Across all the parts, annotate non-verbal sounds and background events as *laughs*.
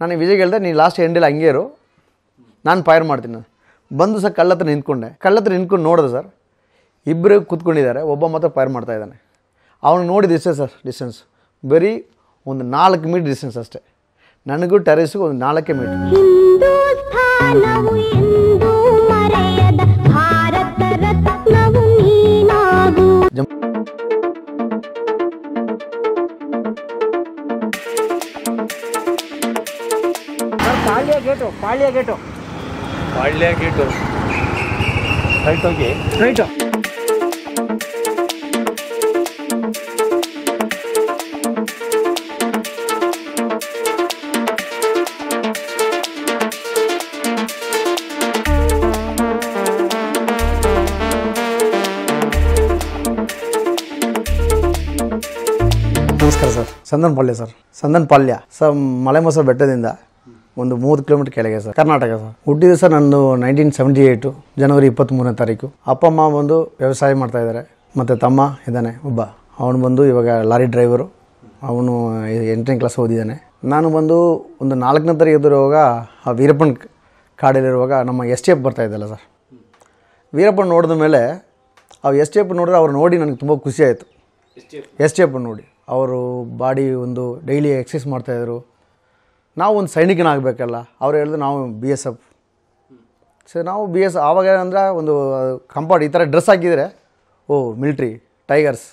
ನಾನು ವಿಜಯ್ ಹೇಳಿದೆ ನೀನು ಲಾಸ್ಟ್ ಎಂಡಲ್ಲಿ ಹಂಗೆ ಇರು. ನಾನು ಫೈರ್ ಮಾಡ್ತೀನಿ. ಬಂದು ಸರ್ ಕಳ್ಳತ್ರ ನಿಂತ್ಕೊಂಡೆ. ಕಳ್ಳತ್ರ ನಿಂತ್ಕೊಂಡು ನೋಡಿದೆ ಸರ್ ಇಬ್ಬರು ಕೂತ್ಕೊಂಡಿದ್ದಾರೆ. ಒಬ್ಬ ಮಾತ್ರ ಫೈರ್ ಮಾಡ್ತಾ ಇದ್ದಾನೆ. ಅವನು ನೋಡಿದ ಇಷ್ಟೇ ಸರ್ ಡಿಸ್ಟೆನ್ಸ್ ಬರೀ ಒಂದು ನಾಲ್ಕು ಮೀಟರ್ ಡಿಸ್ಟೆನ್ಸ್ ಅಷ್ಟೇ. ನನಗೂ ಟೆರೆಸ್ಗೂ ಒಂದು ನಾಲ್ಕೇ metre Palya gate Palya gate. Palya gate. Right ಹೋಗಿ ರೈಟು ನಮಸ್ಕಾರ sir. Sandan Palya sir. Sandan Palya. Sir ಮಲೆಮಸ ಬೆಟ್ಟದಿಂದ ಒಂದು ಮೂವತ್ತು ಕಿಲೋಮೀಟರ್ ಕೆಳಗೆ ಸರ್. ಕರ್ನಾಟಕ ಸರ್. ಹುಟ್ಟಿದ ಸರ್ ನಂದು ನೈನ್ಟೀನ್ ಸೆವೆಂಟಿ ಏಯ್ಟು ಜನವರಿ ಇಪ್ಪತ್ತ್ಮೂರನೇ ತಾರೀಕು. ಅಪ್ಪ, ಅಮ್ಮ ಬಂದು ವ್ಯವಸಾಯ ಮಾಡ್ತಾ ಇದ್ದಾರೆ. ಮತ್ತು ತಮ್ಮ ಇದ್ದಾನೆ, ಒಬ್ಬ. ಅವನು ಬಂದು ಇವಾಗ ಲಾರಿ ಡ್ರೈವರು. ಅವನು ಎಂಟನೇ ಕ್ಲಾಸ್ ಓದಿದ್ದಾನೆ. ನಾನು ಬಂದು ಒಂದು ನಾಲ್ಕನೇ ತರಗತಿರುವಾಗ ಆ ವೀರಪ್ಪನ ಕಾಡಲ್ಲಿರುವಾಗ ನಮ್ಮ ಎಸ್ ಟಿ ಎಫ್ ಬರ್ತಾ ಇದ್ದಲ್ಲ ಸರ್. ವೀರಪ್ಪನ ನೋಡಿದ ಮೇಲೆ ಆ ಎಸ್ ಟಿ ಎಫ್ ನೋಡಿದ್ರೆ ಅವ್ರು ನೋಡಿ ನನಗೆ ತುಂಬ ಖುಷಿ ಆಯಿತು. ಎಸ್ ಟಿ ಎಫ್ ನೋಡಿ. ಅವರು ಬಾಡಿ ಒಂದು ಡೈಲಿ ಎಕ್ಸಸೈಸ್ ಮಾಡ್ತಾಯಿದ್ರು ನಾವು ಒಂದು ಸೈನಿಕನಾಗಬೇಕಲ್ಲ, ಅವ್ರು ಹೇಳಿದ್ರು ನಾವು ಬಿ ಎಸ್ ಎಫ್ ಸೊ ನಾವು ಬಿ ಎಸ್ ಆವಾಗ ಏನಂದ್ರೆ ಒಂದು ಕಂಪೌಂಡ್ ಈ ಥರ ಡ್ರೆಸ್ ಹಾಕಿದರೆ, ಓ, ಮಿಲ್ಟ್ರಿ, ಟೈಗರ್ಸ್,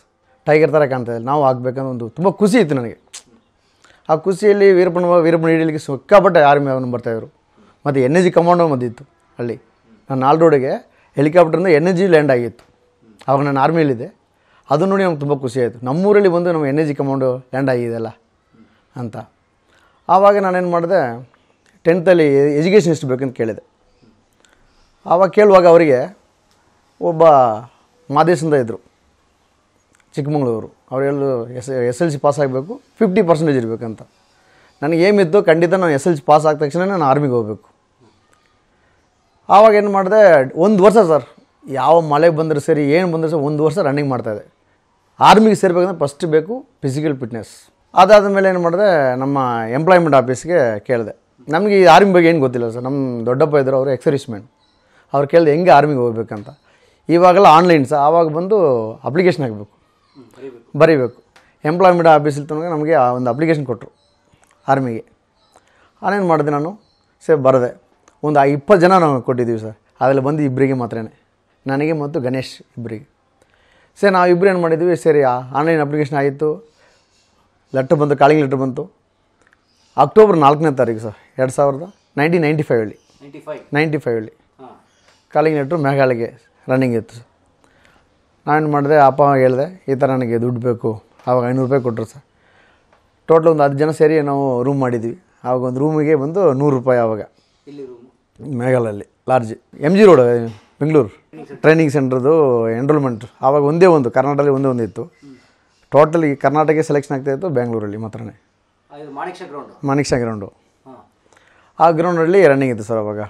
ಟೈಗರ್ ಥರ ಕಾಣ್ತದೆ ನಾವು ಆಗಬೇಕಂದ್ರೆ ಒಂದು ತುಂಬ ಖುಷಿ ಇತ್ತು ನನಗೆ. ಆ ಖುಷಿಯಲ್ಲಿ ವೀರಪ್ಪನ ವೀರಪ್ಪನ ಹಿಡಿಯಲಿಕ್ಕೆ ಸಿಕ್ಕಾಪಟ್ಟೆ ಆರ್ಮಿ ಅವನು ಬರ್ತಾಯಿದ್ರು ಮತ್ತು ಎನ್ ಎ ಜಿ ಕಮಾಂಡೋ ಬಂದಿತ್ತು ಅಲ್ಲಿ. ನಾನು ರೋಡಿಗೆ ಹೆಲಿಕಾಪ್ಟರ್ನ ಎನ್ ಎ ಜಿ ಲ್ಯಾಂಡ್ ಆಗಿತ್ತು. ಆವಾಗ ನಾನು ಆರ್ಮಿಯಲ್ಲಿದ್ದೆ ಅದು ನೋಡಿ ನಮ್ಗೆ ತುಂಬ ಖುಷಿ ಆಯಿತು. ನಮ್ಮೂರಲ್ಲಿ ಬಂದು ನಮ್ಮ N A G commando land ಆಗಿದೆಯಲ್ಲ ಅಂತ. ಆವಾಗ ನಾನೇನು ಮಾಡಿದೆ ಟೆಂತಲ್ಲಿ ಎಜುಕೇಷನ್ ಎಷ್ಟು ಬೇಕಂತ ಕೇಳಿದೆ. ಆವಾಗ ಕೇಳುವಾಗ ಅವರಿಗೆ ಒಬ್ಬ ಮಾದೇಶಿಂದ ಇದ್ದರು ಚಿಕ್ಕಮಗಳೂರು. ಅವ್ರು ಹೇಳಿದ್ರು, S S L C pass ಆಗಬೇಕು ಫಿಫ್ಟಿ ಪರ್ಸೆಂಟೇಜ್ ಇರಬೇಕಂತ. ನನಗೆ ಏಮಿತ್ತು ಖಂಡಿತ ನಾನು ಎಸ್ ಎಲ್ ಸಿ ಪಾಸ್ ಆದ ತಕ್ಷಣ ನಾನು ಆರ್ಮಿಗೆ ಹೋಗಬೇಕು. ಆವಾಗ ಏನು ಮಾಡಿದೆ, ಒಂದು ವರ್ಷ ಸರ್ ಯಾವ ಮಳೆ ಬಂದರೂ ಸರಿ, ಏನು ಬಂದರೂ ಸರಿ, ಒಂದು ವರ್ಷ ರನ್ನಿಂಗ್ ಮಾಡ್ತಾಯಿದೆ ಆರ್ಮಿಗೆ ಸೇರ್ಬೇಕಂದ್ರೆ ಫಸ್ಟ್ ಬೇಕು ಫಿಸಿಕಲ್ ಫಿಟ್ನೆಸ್ ಅದಾದ ಮೇಲೆ ಏನು ಮಾಡಿದೆ, ನಮ್ಮ ಎಂಪ್ಲಾಯ್ಮೆಂಟ್ ಆಫೀಸ್ಗೆ ಕೇಳಿದೆ. ನಮಗೆ ಈ ಆರ್ಮಿ ಬಗ್ಗೆ ಏನು ಗೊತ್ತಿಲ್ಲ ಸರ್. ನಮ್ಮ ದೊಡ್ಡಪ್ಪ ಇದ್ದರು ಅವರು ಎಕ್ಸರ್ವಿಸ್ಮೆನ್ ಅವ್ರು ಕೇಳಿದೆ, ಹೆಂಗೆ ಆರ್ಮಿಗೆ ಹೋಗ್ಬೇಕಂತ? ಇವಾಗೆಲ್ಲ ಆನ್ಲೈನ್ ಸರ್. ಆವಾಗ ಬಂದು ಅಪ್ಲಿಕೇಶನ್ ಹಾಕಬೇಕು. ಬರೀಬೇಕು. ಎಂಪ್ಲಾಯ್ಮೆಂಟ್ ಆಫೀಸಲ್ಲಿ ತನಕ ನಮಗೆ ಆ ಒಂದು ಅಪ್ಲಿಕೇಶನ್ ಕೊಟ್ಟರು ಆರ್ಮಿಗೆ ಆನೇನು ಮಾಡಿದೆ ನಾನು? ಸೇ, ಬರದೆ. ಒಂದು ಇಪ್ಪತ್ತು ಜನ ನಾವು ಕೊಟ್ಟಿದ್ದೀವಿ ಸರ್. ಅದರಲ್ಲಿ ಬಂದು ಇಬ್ಬರಿಗೆ ಮಾತ್ರನೇ. ನನಗೆ ಮತ್ತು ಗಣೇಶ್ ಇಬ್ಬರಿಗೆ ಸರ್ ನಾವು ಇಬ್ಬರು ಏನು ಮಾಡಿದ್ವಿ, ಸರಿ ಆನ್ಲೈನ್ ಅಪ್ಲಿಕೇಶನ್ ಆಯಿತು. ಲೆಟ್ರ್ ಬಂತು ಕಾಳಿಂಗ್ ಲೆಟ್ರ್ ಬಂತು. ಅಕ್ಟೋಬರ್ ನಾಲ್ಕನೇ ತಾರೀಕು ಸರ್ ಎರಡು ಸಾವಿರದ ನೈನ್ಟೀನ್ ನೈಂಟಿ ಫೈವಲ್ಲಿ ನೈಂಟಿ ಫೈವ್ ಹೇಳಿ ಕಾಲಿಂಗ್ ಲೆಟ್ರು ಮೇಘಾಲಯಗೆ ರನ್ನಿಂಗ್ ಇತ್ತು ಸರ್. ನಾವೇನು ಮಾಡಿದೆ ಅಪ್ಪ ಹೇಳಿದೆ ಈ ಥರ ನನಗೆ ದುಡ್ಡು ಬೇಕು ಆವಾಗ ಐನೂರು ರೂಪಾಯಿ ಕೊಟ್ಟರು ಸರ್. ಟೋಟಲ್ ಒಂದು ಹತ್ತು ಜನ ಸೇರಿ ನಾವು ರೂಮ್ ಮಾಡಿದ್ವಿ. ಆವಾಗ ಒಂದು ರೂಮಿಗೆ ಬಂದು ನೂರು ರೂಪಾಯಿ ಆವಾಗ. ಮೇಘಾಲಯಲ್ಲಿ large M G road Bengaluru. Training ಸೆಂಟ್ರದು enrolment ಆವಾಗ ಒಂದೇ ಒಂದು ಕರ್ನಾಟಕದಲ್ಲಿ ಒಂದೇ ಒಂದು ಇತ್ತು. ಟೋಟಲಿ ಕರ್ನಾಟಕ ಸೆಲೆಕ್ಷನ್ ಆಗ್ತಾಯಿತ್ತು ಬೆಂಗಳೂರಲ್ಲಿ ಮಾತ್ರನೇ. ಮಾಣಿಕ್ಷ ಗ್ರೌಂಡು ಗ್ರೌಂಡು ಆ ಗ್ರೌಂಡಲ್ಲಿ ರನ್ನಿಂಗ್ ಇತ್ತು ಸರ್ ಅವಾಗ.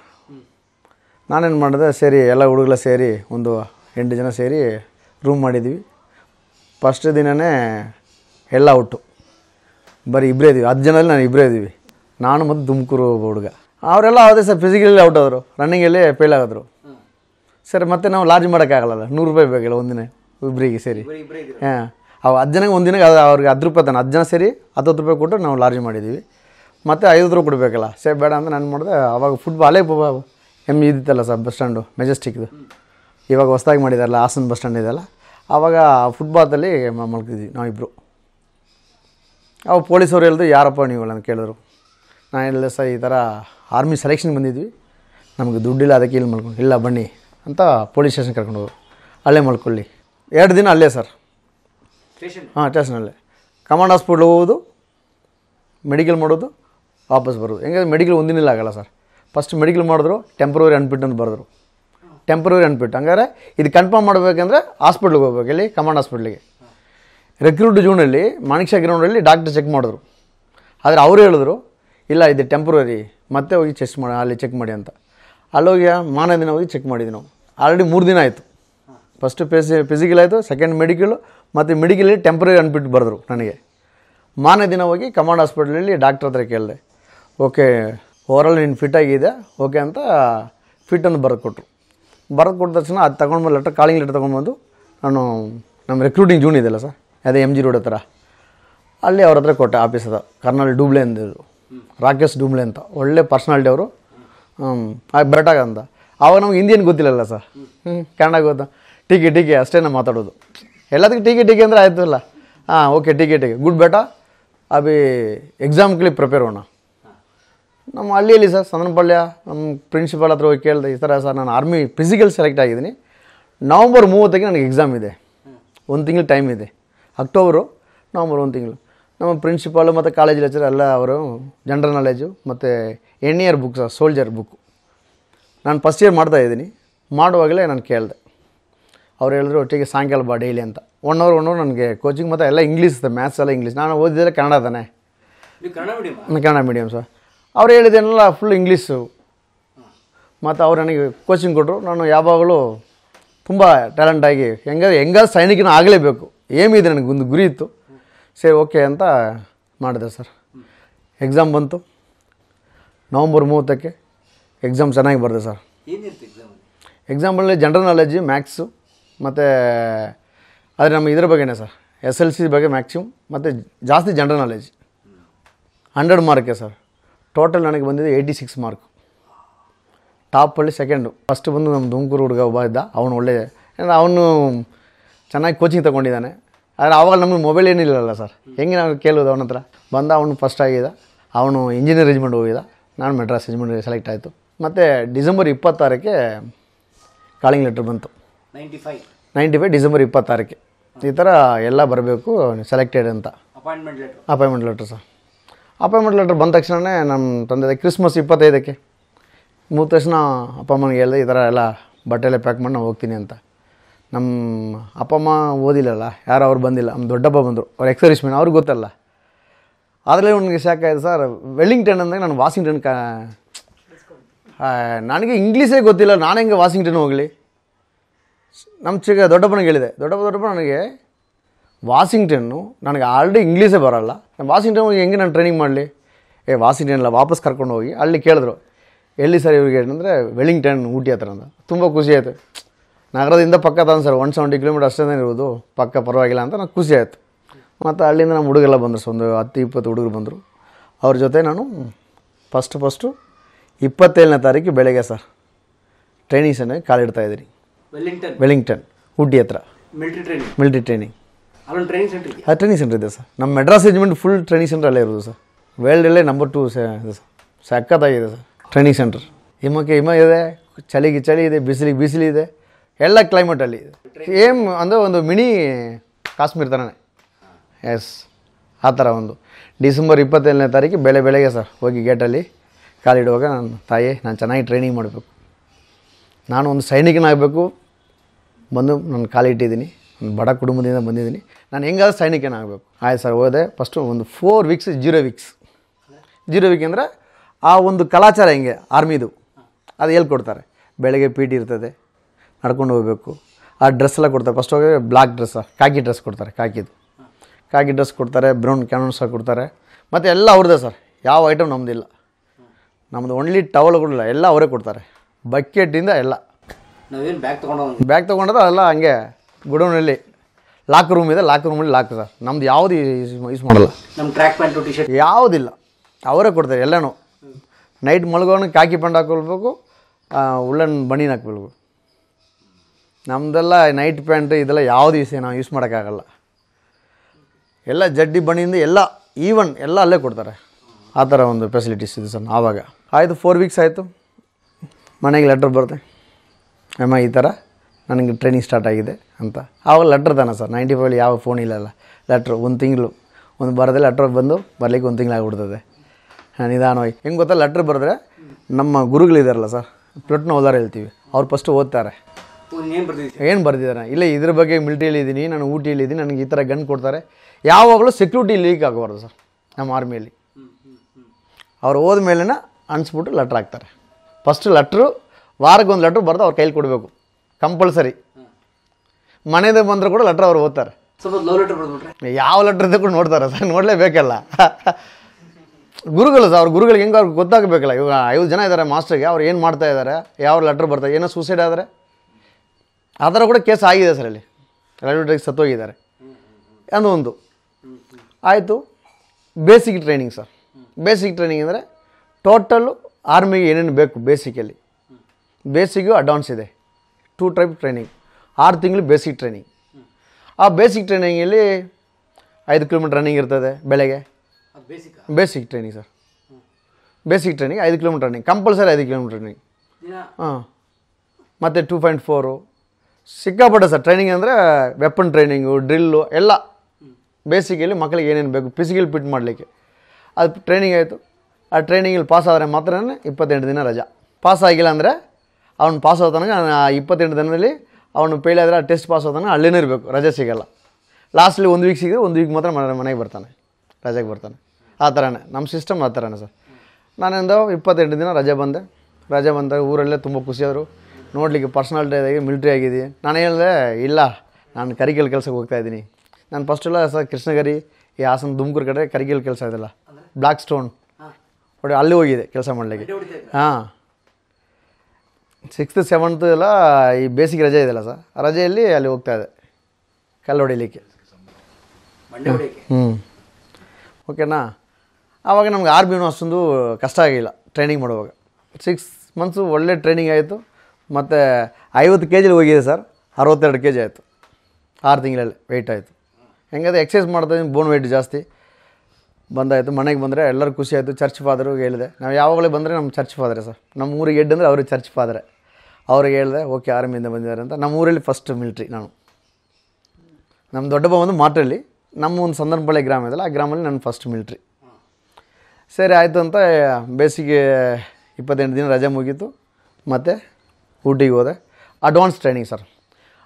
ನಾನೇನು ಮಾಡಿದೆ ಸೇರಿ ಎಲ್ಲ ಹುಡುಗರ ಸೇರಿ ಒಂದು ಎಂಟು ಜನ ಸೇರಿ ರೂಮ್ ಮಾಡಿದ್ವಿ. ಫಸ್ಟ್ ದಿನವೇ ಎಲ್ಲ ಔಟು ಬರೀ ಇಬ್ಬರೇ ಇದ್ದೀವಿ ಹತ್ತು ಜನದಲ್ಲಿ ನಾನು ಇಬ್ಬರೇ ಇದ್ದೀವಿ ನಾನು ಮತ್ತು ತುಮಕೂರು ಹುಡುಗ. ಅವರೆಲ್ಲ ಅದೇ ಸರ್ ಫಿಸಿಕಲಿ ಔಟ್ ಆದರು. ರನ್ನಿಂಗಲ್ಲಿ ಫೇಲ್ ಆಗಿದ್ರು. ಸರ್ ಮತ್ತೆ ನಾವು ಲಾರ್ಜ್ ಮಾಡೋಕ್ಕಾಗಲ್ಲ ನೂರು ರೂಪಾಯಿ ಬೇಕಲ್ಲ ಒಂದಿನ ಇಬ್ಬರಿಗೆ ಸೇರಿ. ಹಾಂ. ಅವು ಹತ್ತು ಜನಕ್ಕೆ ದಿನಕ್ಕೆ ಅದು ಅವ್ರಿಗೆ ಹತ್ತು ರೂಪಾಯಿ ತಾನೆ. ಹತ್ತು ಜನ ಸೇರಿ ಹತ್ತು ರೂಪಾಯಿ ಕೊಟ್ಟು ನಾವು ಲಾರ್ಜ್ ಮಾಡಿದ್ದೀವಿ. ಮತ್ತು ಐವತ್ತು ರೂಪಾಯಿ ಕೊಡಬೇಕಲ್ಲ. ಸೇ, ಬೇಡ ಅಂತ ನಾನು ಮಾಡಿದೆ. ಅವಾಗ ಫುಟ್ಬಾಲ್ ಅಲ್ಲೇ ಎಂ ಇದ್ದಿತ್ತಲ್ಲ ಸರ್ ಬಸ್ ಸ್ಟ್ಯಾಂಡು ಮೆಜೆಸ್ಟಿಕ್ದು ಇವಾಗ ಹೊಸ್ದಾಗಿ ಮಾಡಿದಾರಲ್ಲ, ಹಾಸನ ಬಸ್ ಸ್ಟ್ಯಾಂಡ್ ಇದೆಲ್ಲ ಆವಾಗ ಫುಟ್ಬಾತಲ್ಲಿ ಮಲ್ಕಿದ್ವಿ ನಾವಿಬ್ಬರು ಅವು ಪೊಲೀಸವ್ರು ಹೇಳಿದ್ರು ಯಾರಪ್ಪ ನೀವು ಅಂತ ಕೇಳಿದ್ರು. ನಾನು ಹೇಳಿದೆ, ಸರ್, ಈ ಥರ ಆರ್ಮಿ ಸೆಲೆಕ್ಷನ್ ಬಂದಿದ್ವಿ. ನಮಗೆ ದುಡ್ಡಿಲ್ಲ, ಅದಕ್ಕೆ ಇಲ್ಲಿ ಮಲ್ಕೊಂಡು ಇಲ್ಲ, ಬನ್ನಿ ಅಂತ ಪೊಲೀಸ್ ಸ್ಟೇಷನ್ ಕರ್ಕೊಂಡು ಹೋದ್ರು. ಅಲ್ಲೇ ಮಲ್ಕೊಳ್ಳಿ. ಎರಡು ದಿನ ಅಲ್ಲೇ ಸರ್. ಹಾಂ ಸ್ಟೇಷನಲ್ಲಿ ಕಮಾಂಡ್ ಹಾಸ್ಪಿಟ್ಲ್ ಹೋಗೋದು ಮೆಡಿಕಲ್ ಮಾಡೋದು, ವಾಪಸ್ ಬರೋದು. ಹೆಂಗೆ ಮೆಡಿಕಲ್ ಒಂದಿನಿಲ್ಲ ಆಗಲ್ಲ ಸರ್ ಫಸ್ಟ್ ಮೆಡಿಕಲ್ ಮಾಡಿದ್ರು ಟೆಂಪ್ರವರಿ ಅನ್ಪಿಟ್ ಅಂತ ಬರೆದ್ರು. ಟೆಂಪ್ರವರಿ ಅನ್ಪಿಟ್ ಹಂಗಾರೆ ಇದು ಕನ್ಫರ್ಮ್ ಮಾಡಬೇಕಂದ್ರೆ ಹಾಸ್ಪಿಟ್ಲಿಗೆ ಹೋಗ್ಬೇಕು ಇಲ್ಲಿ ಕಮಾಂಡ್ ಹಾಸ್ಪಿಟ್ಲಿಗೆ ರೆಕ್ರೂಟ್ ಜೂನಲ್ಲಿ ಮಾಣಿಕ್ಷ ಗ್ರೌಂಡಲ್ಲಿ ಡಾಕ್ಟರ್ ಚೆಕ್ ಮಾಡಿದ್ರು. ಆದರೆ ಅವರು ಹೇಳಿದ್ರು, ಇಲ್ಲ, ಇದು ಟೆಂಪ್ರವರಿ ಮತ್ತೆ ಹೋಗಿ ಚೆಕ್ ಮಾಡಿ, ಅಲ್ಲಿ ಚೆಕ್ ಮಾಡಿ ಅಂತ. ಅಲ್ಲೋಗಿ ಮಾನ ದಿನ ಹೋಗಿ ಚೆಕ್ ಮಾಡಿದ್ವಿ ನಾವು. ಆಲ್ರೆಡಿ ಮೂರು ದಿನ ಆಯಿತು. ಫಸ್ಟು ಫಿಸಿ ಫಿಸಿಕಲ್ ಆಯಿತು ಸೆಕೆಂಡ್ ಮೆಡಿಕಲ್ ಮತ್ತು ಮೆಡಿಕಲಲ್ಲಿ ಟೆಂಪ್ರರಿ ಅಂದ್ಬಿಟ್ಟು ಬರೆದ್ರು ನನಗೆ. ಮಾನ ದಿನ ಹೋಗಿ ಕಮಾಂಡ್ ಹಾಸ್ಪಿಟ್ಲಲ್ಲಿ ಡಾಕ್ಟ್ರ್ ಹತ್ರ ಕೇಳಿದೆ. ಓಕೆ ಓವರಾಲ್ ನೀನು ಫಿಟ್ ಆಗಿದೆ ಓಕೆ ಅಂತ ಫಿಟ್ಟನ್ನು ಬರೆದು ಕೊಟ್ಟರು ಬರೆದು ಕೊಟ್ಟ ತಕ್ಷಣ ಅದು ತೊಗೊಂಡ್ಬಂದು ಲೆಟ್ರ್ ಕಾಲಿಂಗ್ ಲೆಟ್ರ್ ತೊಗೊಂಡ್ಬಂದು ನಾನು ನಮ್ಮ ರೆಕ್ರೂಟಿಂಗ್ ಜೂನ್ ಇದೆಯಲ್ಲ ಸರ್ ಅದೇ ಎಂ ಜಿ ರೋಡ್ ಹತ್ರ. ಅಲ್ಲಿ ಅವ್ರ ಹತ್ರ ಕೊಟ್ಟೆ ಆಫೀಸ್ ಅದ ಕರ್ನಲ್ ಡೂಬ್ಲೆ ಅಂದಿದ್ರು ರಾಕೇಶ್ ಡೂಬ್ಲೆ ಅಂತ, ಒಳ್ಳೆ ಪರ್ಸ್ನಾಲಿಟಿ ಅವರು. ಬೆರಟಾಗ ಅಂತ. ಆವಾಗ ನಮ್ಗೆ ಹಿಂದಿ ಏನು ಗೊತ್ತಿಲ್ಲಲ್ಲ ಸರ್ ಹ್ಞೂ ಕನ್ನಡ ಗೊತ್ತಾ? ಟೀಕೆ ಟೀಕೆ ಅಷ್ಟೇ ನಾನು ಮಾತಾಡೋದು. ಎಲ್ಲದಕ್ಕೆ ಟೀಕೆ ಟೀಕೆ ಅಂದರೆ ಆಯ್ತಲ್ಲ. ಹಾಂ ಓಕೆ ಟೀಕೆ ಟೀಕೆ. ಗುಡ್ ಬೇಟ ಎಕ್ಸಾಮ್ ಎಕ್ಸಾಮ್ಗೆ ಪ್ರಿಪೇರ್ ಹೋಣ ನಮ್ಮ ಹಳ್ಳಿಯಲ್ಲಿ ಸರ್ ಸದನಪಳ್ಯ ನಮ್ಮ ಪ್ರಿನ್ಸಿಪಾಲ್ ಹತ್ರ ಹೋಗಿ ಕೇಳಿದೆ, ಈ ಥರ ಸರ್, ನಾನು ಆರ್ಮಿ ಫಿಸಿಕಲ್ ಸೆಲೆಕ್ಟ್ ಆಗಿದ್ದೀನಿ. ನವಂಬರ್ ಮೂವತ್ತಕ್ಕೆ ನನಗೆ ಎಕ್ಸಾಮ್ ಇದೆ. ಒಂದು ತಿಂಗಳು ಟೈಮ್ ಇದೆ. ಅಕ್ಟೋಬರು ನವಂಬರ್ ಒಂದು ತಿಂಗಳು. ನಮ್ಮ ಪ್ರಿನ್ಸಿಪಾಲು ಮತ್ತು ಕಾಲೇಜ್ ಲೆಕ್ಚರ್ ಎಲ್ಲ ಅವರು ಜನರಲ್ ನಾಲೆಜು ಮತ್ತು an year book sir soldier book ನಾನು ಫಸ್ಟ್ ಇಯರ್ ಮಾಡ್ತಾ ಇದ್ದೀನಿ. ಮಾಡುವಾಗಲೇ ನಾನು ಕೇಳಿದೆ. ಅವ್ರು ಹೇಳಿದ್ರು ಒಟ್ಟಿಗೆ ಸಾಯಂಕಾಲ ಬಾ ಡೈಲಿ ಅಂತ. ಒನ್ ಅವರ್ ಒನ್ ಅವರ್ ನನಗೆ ಕೋಚಿಂಗ್ ಮತ್ತು ಎಲ್ಲ ಇಂಗ್ಲೀಷ್ ಇದೆ ಮ್ಯಾಥ್ಸ್ ಎಲ್ಲ ಇಂಗ್ಲೀಷ್ ನಾನು ಓದಿದ್ರೆ ಕನ್ನಡ ತಾನೆ. ಕನ್ನಡ ಮೀಡಿಯಮ್ ಸರ್ ಅವ್ರು ಹೇಳಿದ್ದೆಲ್ಲ ಫುಲ್ ಇಂಗ್ಲೀಷು ಮತ್ತು ಅವ್ರು ನನಗೆ ಕೋಚಿಂಗ್ ಕೊಟ್ಟರು ನಾನು ಯಾವಾಗಲೂ ತುಂಬ ಟ್ಯಾಲೆಂಟಾಗಿ ಹೆಂಗಾದ್ರೆ ಹೆಂಗಾದ್ರೆ ಸೈನಿಕನ ಆಗಲೇಬೇಕು. ಏಮಿದೆ ನನಗೆ ಒಂದು ಗುರಿ ಇತ್ತು. ಸರಿ ಓಕೆ ಅಂತ ಮಾಡಿದೆ ಸರ್ ಎಕ್ಸಾಮ್ ಬಂತು. ನವಂಬರ್ ಮೂವತ್ತಕ್ಕೆ ಎಕ್ಸಾಮ್ ಚೆನ್ನಾಗಿ ಬರೆದೆ ಸರ್ ಎಕ್ಸಾಮಲ್ಲಿ ಜನರಲ್ ನಾಲೆಜ್ ಮ್ಯಾಕ್ಸು ಮತ್ತು ಆದರೆ ನಮ್ಮ ಇದ್ರ ಬಗ್ಗೆನೇ ಸರ್ ಎಸ್ ಎಲ್ ಸಿ ಬಗ್ಗೆ ಮ್ಯಾಕ್ಸಿಮಮ್ ಮತ್ತು ಜಾಸ್ತಿ ಜನರಲ್ ನಾಲೆಜ್ ಹಂಡ್ರೆಡ್ ಮಾರ್ಕೆ ಸರ್. ಟೋಟಲ್ ನನಗೆ ಬಂದಿದೆ ಏಯ್ಟಿ ಸಿಕ್ಸ್ ಮಾರ್ಕ್ ಟಾಪಲ್ಲಿ ಸೆಕೆಂಡು ಫಸ್ಟ್ ಬಂದು ನಮ್ಮ ತುಮಕೂರು ಹುಡುಗ ಒಬ್ಬ ಇದ್ದ, ಅವನು ಒಳ್ಳೆ ಅವನು ಚೆನ್ನಾಗಿ ಕೋಚಿಂಗ್ ತೊಗೊಂಡಿದ್ದಾನೆ. ಆದರೆ ಆವಾಗ ನಮಗೆ ಮೊಬೈಲ್ ಏನಿಲ್ಲಲ್ಲ ಸರ್. ಹೆಂಗೆ ನಾವು ಕೇಳೋದು ಅವನ ಹತ್ರ? ಬಂದ ಅವನು ಫಸ್ಟ್ ಆಗಿದ್ದ, ಅವನು ಇಂಜಿನಿಯರ್ ರೆಜಿಮೆಂಟ್ ಹೋಗಿದ್ದ, ನಾನು ಮೆಡ್ರಾಸ್ ರೆಜಿಮೆಂಟ್ ಸೆಲೆಕ್ಟ್ ಆಯಿತು. ಮತ್ತು ಡಿಸೆಂಬರ್ ಇಪ್ಪತ್ತಾರಕ್ಕೆ ಕಾಲಿಂಗ್ ಲೆಟ್ರ್ ಬಂತು. Ninety five ninety five December ಇಪ್ಪತ್ತಾರಕ್ಕೆ. ಈ ಥರ ಎಲ್ಲ ಬರಬೇಕು ಸೆಲೆಕ್ಟೆಡ್ ಅಂತ. Appointment letter appointment letter sir appointment letter ಬಂದ ತಕ್ಷಣವೇ ನಮ್ಮ ತಂದೆ ಕ್ರಿಸ್ಮಸ್ ಇಪ್ಪತ್ತೈದಕ್ಕೆ. ಮೂರು ತಕ್ಷಣ ಅಪ್ಪ ಅಮ್ಮನಿಗೆ ಹೇಳಿದೆ ಈ ಥರ ಎಲ್ಲ ಬಟ್ಟೆಲ್ಲ ಪ್ಯಾಕ್ ಮಾಡಿ ನಾವು ಹೋಗ್ತೀನಿ ಅಂತ. ನಮ್ಮ ಅಪ್ಪ ಅಮ್ಮ ಓದಿಲ್ಲಲ್ಲ ಯಾರು ಅವ್ರು ಬಂದಿಲ್ಲ ನಮ್ಮ ದೊಡ್ಡಪ್ಪ ಬಂದರು. ಅವ್ರು ಎಕ್ಸರ್ವಿಸ್ಮೆನ್ ಅವ್ರಿಗೆ ಗೊತ್ತಲ್ಲ. ಅದರಲ್ಲಿ ನನಗೆ ಶಾಕ್ ಆಯಿತು ಸರ್ ವೆಲ್ಲಿಂಗ್ಟನ್ ಅಂದಾಗ ನಾನು ವಾಷಿಂಗ್ಟನ್ ಕಾ ನನಗೆ ಇಂಗ್ಲೀಷೇ ಗೊತ್ತಿಲ್ಲ ನಾನು ಹೆಂಗೆ ವಾಷಿಂಗ್ಟನ್ ಹೋಗಲಿ? ನಮ್ಮ ಚಿಕ್ಕ ದೊಡ್ಡಪ್ಪನಿಗೆ ಹೇಳಿದೆ. ದೊಡ್ಡಪ್ಪ ದೊಡ್ಡಪ್ಪ ನನಗೆ, ವಾಷಿಂಗ್ಟನ್ನು ನನಗೆ ಆಲ್ರೆಡಿ ಇಂಗ್ಲೀಷೇ ಬರೋಲ್ಲ. ನಾನು ವಾಷಿಂಗ್ಟನ್ ಹೋಗಿ ಹೆಂಗೆ ನಾನು ಟ್ರೈನಿಂಗ್ ಮಾಡಲಿ? ಏ ವಾಷಿಂಗ್ಟನ್ ಎಲ್ಲ ವಾಪಸ್ ಕರ್ಕೊಂಡು ಹೋಗಿ ಅಲ್ಲಿ ಕೇಳಿದ್ರು. ಎಲ್ಲಿ ಸರ್ ಇವ್ರಿಗೆ? ಹೇಳಿದ್ರೆ ವೆಲ್ಲಿಂಗ್ಟನ್ ಊಟಿ ಹತ್ರ ಅಂತ ತುಂಬ ಖುಷಿ ಆಯಿತು. ನಗರದಿಂದ ಪಕ್ಕ ಸರ್ ಒನ್ ಸೆವೆಂಟಿ ಕಿಲೋಮೀಟರ್ ಅಷ್ಟೇ ಇರೋದು. ಪಕ್ಕ ಪರವಾಗಿಲ್ಲ ಅಂತ ನನಗೆ ಖುಷಿ ಆಯಿತು. ಮತ್ತು ಅಲ್ಲಿಂದ ನಮ್ಮ ಹುಡುಗೆಲ್ಲ ಬಂದರು ಒಂದು ಹತ್ತು, ಇಪ್ಪತ್ತು ಹುಡುಗರು ಬಂದರು. ಅವ್ರ ಜೊತೆ ನಾನು ಫಸ್ಟ್ ಫಸ್ಟು ಇಪ್ಪತ್ತೇಳನೇ ತಾರೀಕು ಬೆಳಗ್ಗೆ ಸರ್ ಟ್ರೈನಿಂಗ್ ಸೆಂಟರ್ಗೆ ಕಾಲಿಡ್ತಾ ಇದ್ದೀನಿ. ವೆಲ್ಲಿಂಗ್ಟನ್. ವೆಲ್ಲಿಂಗ್ಟನ್ ಹುಡ್ಡಿ ಹತ್ರ. ಮಿಲಿಟರಿ ಟ್ರೈನಿಂಗ್ ಮಿಲಿಟರಿ ಟ್ರೈನಿಂಗ್ ಅಲ್ಲೊಂದು ಟ್ರೈನಿಂಗ್ ಸೆಂಟರ್ ಇದೆ. ಟ್ರೈನಿಂಗ್ ಸೆಂಟರ್ ಇದೆ ಸರ್. ನಮ್ಮ Madras regiment full training center ಅಲ್ಲೇ ಇರೋದು ಸರ್. ವರ್ಲ್ಡಲ್ಲೇ ನಂಬರ್ ಟು ಇದೆ ಸರ್. ಸಕ್ಕತ್ತಾಗಿದೆ ಸರ್. ಟ್ರೈನಿಂಗ್ ಸೆಂಟರ್ ಹಿಮಕ್ಕೆ ಹಿಮ ಇದೆ ಚಳಿಗೆ ಚಳಿ ಇದೆ ಬಿಸಿಲಿಗೆ ಬಿಸಿಲಿದೆ ಎಲ್ಲ ಕ್ಲೈಮೇಟಲ್ಲಿ ಇದೆ. ಏಮ್ ಅಂದರೆ ಒಂದು ಮಿನಿ ಕಾಶ್ಮೀರ್ ಥರನೇ ಎಸ್ ಆ ಥರ ಒಂದು. ಡಿಸೆಂಬರ್ ಇಪ್ಪತ್ತೇಳನೇ ತಾರೀಕು ಬೆಳೆ ಬೆಳಗ್ಗೆ ಸರ್. ಹೋಗಿ ಗೇಟಲ್ಲಿ ಕಾಲಿಡುವಾಗ ನಾನು ತಾಯಿ ನಾನು ಚೆನ್ನಾಗಿ ಟ್ರೈನಿಂಗ್ ಮಾಡಬೇಕು. ನಾನು ಒಂದು ಸೈನಿಕನಾಗಬೇಕು. ಬಂದು ನಾನು ಕಾಲಿಟ್ಟಿದ್ದೀನಿ ಒಂದು ಬಡ ಕುಟುಂಬದಿಂದ ಬಂದಿದ್ದೀನಿ. ನಾನು ಹೆಂಗಾದ್ರೂ ಸೈನಿಕನಾಗಬೇಕು. ಆಯ್ತು ಸರ್, ಹೋದೆ. ಫಸ್ಟು ಒಂದು four weeks zero weeks zero week ಅಂದರೆ ಆ ಒಂದು ಕಲಾಚಾರ ಹೆಂಗೆ? ಆರ್ಮಿದು ಅದು ಹೇಳ್ಕೊಡ್ತಾರೆ ಬೆಳಗ್ಗೆ ಪಿ ಟಿ ಇರ್ತದೆ. ನಡ್ಕೊಂಡು ಹೋಗಬೇಕು. ಆ ಡ್ರೆಸ್ ಎಲ್ಲ ಕೊಡ್ತಾರೆ. ಫಸ್ಟ್ ಹೋಗಿ ಬ್ಲಾಕ್ ಡ್ರೆಸ್ ಕಾಕಿ ಡ್ರೆಸ್ ಕೊಡ್ತಾರೆ ಕಾಕಿದು ಕಾಕಿ ಡ್ರೆಸ್ ಕೊಡ್ತಾರೆ ಬ್ರೌನ್ ಕ್ಯಾನನ್ಸ್ ಕೊಡ್ತಾರೆ. ಮತ್ತು ಎಲ್ಲ ಅವ್ರದ್ದೇ ಸರ್. ಯಾವ ಐಟಮ್ ನಮ್ಮದಿಲ್ಲ ನಮ್ಮದು ಓನ್ಲಿ ಟವಲ್ಗಳಿಲ್ಲ ಎಲ್ಲ ಅವರೇ ಕೊಡ್ತಾರೆ. ಬಕೆಟಿಂದ ಎಲ್ಲ. ನಾವೇನು ಬ್ಯಾಗ್ ತೊಗೊಂಡು ಬ್ಯಾಗ್ ತೊಗೊಂಡ್ರೆ ಅದೆಲ್ಲ ಹಂಗೆ ಗುಡೌನಲ್ಲಿ ಲಾಕ್ ರೂಮ್ ಇದೆ ಲಾಕ್ ರೂಮಲ್ಲಿ ಲಾಕ್ ಸರ್ ನಮ್ದು ಯಾವುದು ಯೂಸ್ ಮಾಡಲ್ಲ. ನಮ್ಮ ಟ್ರ್ಯಾಕ್ ಪ್ಯಾಂಟು ಟಿ ಶರ್ಟ್ ಯಾವುದಿಲ್ಲ. ಅವರೇ ಕೊಡ್ತಾರೆ ಎಲ್ಲನೂ. ನೈಟ್ ಮಲ್ಗೋಣ ಕಾಕಿ ಪ್ಯಾಂಟ್ ಹಾಕೊಳ್ಬೇಕು ಉಳ್ಳನ್ ಬನೀನ್ ಹಾಕ್ಬೇಕು ನಮ್ಮದೆಲ್ಲ ನೈಟ್ ಪ್ಯಾಂಟ್ ಇದೆಲ್ಲ ಯಾವುದು ಯೂಸ್ ನಾವು ಯೂಸ್ ಮಾಡೋಕ್ಕಾಗಲ್ಲ. ಎಲ್ಲ ಜಡ್ಡಿ ಬಣ್ಣಿಂದ ಎಲ್ಲ ಈವನ್ ಎಲ್ಲ ಅಲ್ಲೇ ಕೊಡ್ತಾರೆ. ಆ ಥರ ಒಂದು ಫೆಸಿಲಿಟೀಸ್ ಇದೆ ಸರ್ ಆವಾಗ. ಆಯಿತು ಫೋರ್ ವೀಕ್ಸ್ ಆಯಿತು. ಮನೆಗೆ ಲೆಟ್ರ್ ಬರುತ್ತೆ. ಅಮ್ಮ ಈ ಥರ ನನಗೆ ಟ್ರೈನಿಂಗ್ ಸ್ಟಾರ್ಟ್ ಆಗಿದೆ ಅಂತ. ಆವಾಗ ಲೆಟ್ರ್ ತಾನೆ ಸರ್ ನೈಂಟಿ ಫೈವಲ್ಲಿ ಯಾವ ಫೋನ್ ಇಲ್ಲಲ್ಲ. ಲೆಟ್ರ್ ಒಂದು ತಿಂಗಳು ಒಂದು ಬರೋದೇ ಲೆಟ್ರ್ ಬಂದು ಬರಲಿಕ್ಕೆ ಒಂದು ತಿಂಗಳಾಗ್ಬಿಡ್ತದೆ. ನಿಧಾನವಾಗಿ. ಹೆಂಗೆ ಗೊತ್ತಾ ಲೆಟ್ರ್ ಬರೆದ್ರೆ ನಮ್ಮ ಗುರುಗಳಿದಾರಲ್ಲ ಸರ್ ಪ್ಲಟ್ನ ಓದಾರ ಹೇಳ್ತೀವಿ. ಅವ್ರು ಫಸ್ಟು ಓದ್ತಾರೆ. ಏನು ಬರ್ದಿದ್ದಾರೆ? ಇಲ್ಲ ಇದ್ರ ಬಗ್ಗೆ ಮಿಲಿಟರಿಯಲ್ಲಿ ಇದ್ದೀನಿ ನಾನು ಊಟಿಯಲ್ಲಿದ್ದೀನಿ ನನಗೆ ಈ ಥರ ಗನ್ ಕೊಡ್ತಾರೆ. ಯಾವಾಗಲೂ ಸೆಕ್ಯೂರಿಟಿ ಲೀಕ್ ಆಗಬಾರ್ದು ಸರ್ ನಮ್ಮ ಆರ್ಮಿಯಲ್ಲಿ ಅವ್ರು ಹೋದ ಮೇಲೆನ ಅನಿಸ್ಬಿಟ್ಟು ಲೆಟ್ರ್ ಹಾಕ್ತಾರೆ. ಫಸ್ಟ್ ಲೆಟ್ರು ವಾರಕ್ಕೆ ಒಂದು ಲೆಟ್ರ್ ಬರೆದು ಅವ್ರ ಕೈಲಿ ಕೊಡಬೇಕು. ಕಂಪಲ್ಸರಿ ಮನೆಯಿಂದ ಬಂದರೂ ಕೂಡ ಲೆಟ್ರ್ ಅವ್ರು ಓದ್ತಾರೆ. ಯಾವ ಲೆಟ್ರ್ ಕೂಡ ನೋಡ್ತಾರೆ ಸರ್ ನೋಡಲೇಬೇಕಲ್ಲ. ಗುರುಗಳು ಸರ್ ಅವ್ರ ಗುರುಗಳಿಗೆ ಹೆಂಗೆ ಅವ್ರಿಗೆ ಗೊತ್ತಾಗಬೇಕಲ್ಲ. ಇವಾಗ ಐವತ್ತು ಜನ ಇದ್ದಾರೆ ಮಾಸ್ಟರ್ಗೆ ಅವ್ರು ಏನು ಮಾಡ್ತಾ ಇದ್ದಾರೆ ಯಾವ ಲೆಟ್ರ್ ಬರ್ತಾರೆ ಏನೋ ಸೂಸೈಡ್ ಆದರೆ. ಆ ಥರ ಕೂಡ ಕೇಸ್ ಆಗಿದೆ ಸರ್ ಅಲ್ಲಿ. ರೈಲ್ವೆ ಸತ್ತೋಗಿದ್ದಾರೆ ಅದು ಒಂದು. ಆಯಿತು. Basic training sir. Basic training ಅಂದರೆ ಟೋಟಲ್ಲು ಆರ್ಮಿಗೆ ಏನೇನು ಬೇಕು ಬೇಸಿಕಲ್ಲಿ ಬೇಸಿಗೂ ಅಡ್ವಾನ್ಸ್ ಇದೆ. ಟೂ ಟೈಪ್ ಟ್ರೈನಿಂಗ್ ಆರು ತಿಂಗಳು ಬೇಸಿಕ್ ಟ್ರೈನಿಂಗ್ ಆ ಬೇಸಿಕ್ ಟ್ರೈನಿಂಗಲ್ಲಿ ಐದು ಕಿಲೋಮೀಟ್ರ್ ರನ್ನಿಂಗ್ ಇರ್ತದೆ ಬೆಳಗ್ಗೆ. Basic training sir basic training ಐದು ಕಿಲೋಮೀಟ್ರ್ ರನ್ನಿಂಗ್ ಕಂಪಲ್ಸರಿ ಐದು ಕಿಲೋಮೀಟ್ರ್ ರನ್ನಿಂಗ್ ಹಾಂ. ಮತ್ತು ಟೂ ಪಾಯಿಂಟ್ ಫೋರು ಸಿಕ್ಕಾಪಟ್ಟೆ ಸರ್ ಟ್ರೈನಿಂಗ್ ಅಂದರೆ ವೆಪನ್ ಟ್ರೈನಿಂಗು ಡ್ರಿಲ್ಲು ಎಲ್ಲ. ಬೇಸಿಕಲ್ಲಿ ಮಕ್ಕಳಿಗೆ ಏನೇನು ಬೇಕು ಫಿಸಿಕಲ್ ಫಿಟ್ ಮಾಡಲಿಕ್ಕೆ. ಅದು ಟ್ರೈನಿಂಗ್ ಆಯಿತು. ಆ ಟ್ರೈನಿಂಗಲ್ಲಿ ಪಾಸ್ ಆದರೆ ಮಾತ್ರ ಇಪ್ಪತ್ತೆಂಟು ದಿನ ರಜಾ. ಪಾಸ್ ಆಗಿಲ್ಲ ಅಂದರೆ ಅವ್ನು ಪಾಸ್ ಆಗೋತನಕ ಆ ಇಪ್ಪತ್ತೆಂಟು ದಿನದಲ್ಲಿ ಅವನು ಫೇಲ್ ಆದರೆ ಆ ಟೆಸ್ಟ್ ಪಾಸ್ ಆದನ ಅಲ್ಲಿನೇ ಇರಬೇಕು, ರಜೆ ಸಿಗೋಲ್ಲ. ಲಾಸ್ಟಲ್ಲಿ ಒಂದು ವೀಕ್ ಸಿಗಿದ್ರೆ ಒಂದು ವೀಕ್ ಮಾತ್ರ ಮನೆ ಮನೆಗೆ ಬರ್ತಾನೆ, ರಜೆಗೆ ಬರ್ತಾನೆ. ಆ ಥರನೇ ನಮ್ಮ ಸಿಸ್ಟಮ್ ಆ ಥರನೇ ಸರ್. ನಾನಿಂದ ಇಪ್ಪತ್ತೆಂಟು ದಿನ ರಜೆ ಬಂದೆ. ರಜೆ ಬಂದಾಗ ಊರಲ್ಲೇ ತುಂಬ ಖುಷಿಯಾದರು. ನೋಡಲಿಕ್ಕೆ ಪರ್ಸ್ನಾಲಿಟಿ ಆಗಿ ಮಿಲ್ಟ್ರಿ ಆಗಿದ್ದೀನಿ. ನಾನು ಹೇಳಿದೆ, ಇಲ್ಲ, ನಾನು ಕರಿಕೆಲ್ ಕೆಲಸಕ್ಕೆ ಹೋಗ್ತಾ ಇದ್ದೀನಿ. ನಾನು ಫಸ್ಟೆಲ್ಲ ಸರ್ ಕೃಷ್ಣಗಿರಿ, ಈ ಹಾಸನ ತುಮಕೂರು ಕಡೆ ಕರಿಕೆಲ್ ಕೆಲಸ ಇದೆಲ್ಲ ಬ್ಲ್ಯಾಕ್ ಸ್ಟೋನ್ ನೋಡಿ ಅಲ್ಲಿ ಹೋಗಿದೆ ಕೆಲಸ ಮಾಡಲಿಕ್ಕೆ. ಹಾಂ. ಸಿಕ್ಸ್ತ್ ಸೆವೆಂತ್ ಎಲ್ಲ ಈ ಬೇಸಿಗೆ ರಜೆ ಇದೆಯಲ್ಲ ಸರ್ ಆ ರಜೆಯಲ್ಲಿ ಅಲ್ಲಿ ಹೋಗ್ತಾ ಇದೆ ಕಲ್ಲು ಹೊಡಿಲಿಕ್ಕೆ. ಹ್ಞೂ ಓಕೆನಾ ಆವಾಗ ನಮ್ಗೆ ಆರ್ ಬಿನೂ ಅಷ್ಟೊಂದು ಕಷ್ಟ ಆಗಿಲ್ಲ ಟ್ರೈನಿಂಗ್ ಮಾಡುವಾಗ. ಸಿಕ್ಸ್ ಮಂತ್ಸು ಒಳ್ಳೆ ಟ್ರೈನಿಂಗ್ ಆಯಿತು. ಮತ್ತು ಐವತ್ತು ಕೆ ಜಿಲಿ ಹೋಗಿದೆ ಸರ್ ಅರವತ್ತೆರಡು ಕೆ ಜಿ ಆಯಿತು. ಆರು ತಿಂಗಳಲ್ಲಿ ವೆಯ್ಟ್ ಆಯಿತು. ಹೆಂಗಾದ್ರೆ ಎಕ್ಸಸೈಸ್ ಮಾಡ್ತಾ ಬೋನ್ ವೆಯ್ಟ್ ಜಾಸ್ತಿ. ಬಂದಾಯಿತು, ಮನೆಗೆ ಬಂದರೆ ಎಲ್ಲರೂ ಖುಷಿ ಆಯಿತು ಚರ್ಚ್ ಫಾದರು ಹೇಳಿದೆ. ನಾವು ಯಾವಾಗಲೇ ಬಂದರೆ ನಮ್ಮ ಚರ್ಚ್ ಫಾದರೆ ಸರ್. ನಮ್ಮ ಊರಿಗೆ ಹೆಡ್ ಅಂದರೆ ಅವ್ರಿಗೆ ಚರ್ಚ್ ಫಾದರೆ ಅವ್ರಿಗೆ ಹೇಳಿದೆ, ಓಕೆ, ಆರ್ಮಿಯಿಂದ ಬಂದಿದ್ದಾರೆ ಅಂತ. ನಮ್ಮ ಊರಲ್ಲಿ ಫಸ್ಟ್ ಮಿಲ್ಟ್ರಿ ನಾನು. ನಮ್ಮ ದೊಡ್ಡಪ್ಪ ಬಂದು ಮಾಟ್ರಲ್ಲಿ, ನಮ್ಮ ಒಂದು ಸಂದರ್ಭಳ್ಳಿ ಗ್ರಾಮ ಇದೆಲ್ಲ, ಆ ಗ್ರಾಮಲ್ಲಿ ನಾನು ಫಸ್ಟ್ ಮಿಲ್ಟ್ರಿ ಸರಿ, ಆಯಿತು ಅಂತ, ಬೇಸಿಗೆ ಇಪ್ಪತ್ತೆಂಟು ದಿನ ರಜೆ ಮುಗೀತು. ಮತ್ತು ಊಟಿಗೆ ಹೋದೆ. Advance training sir.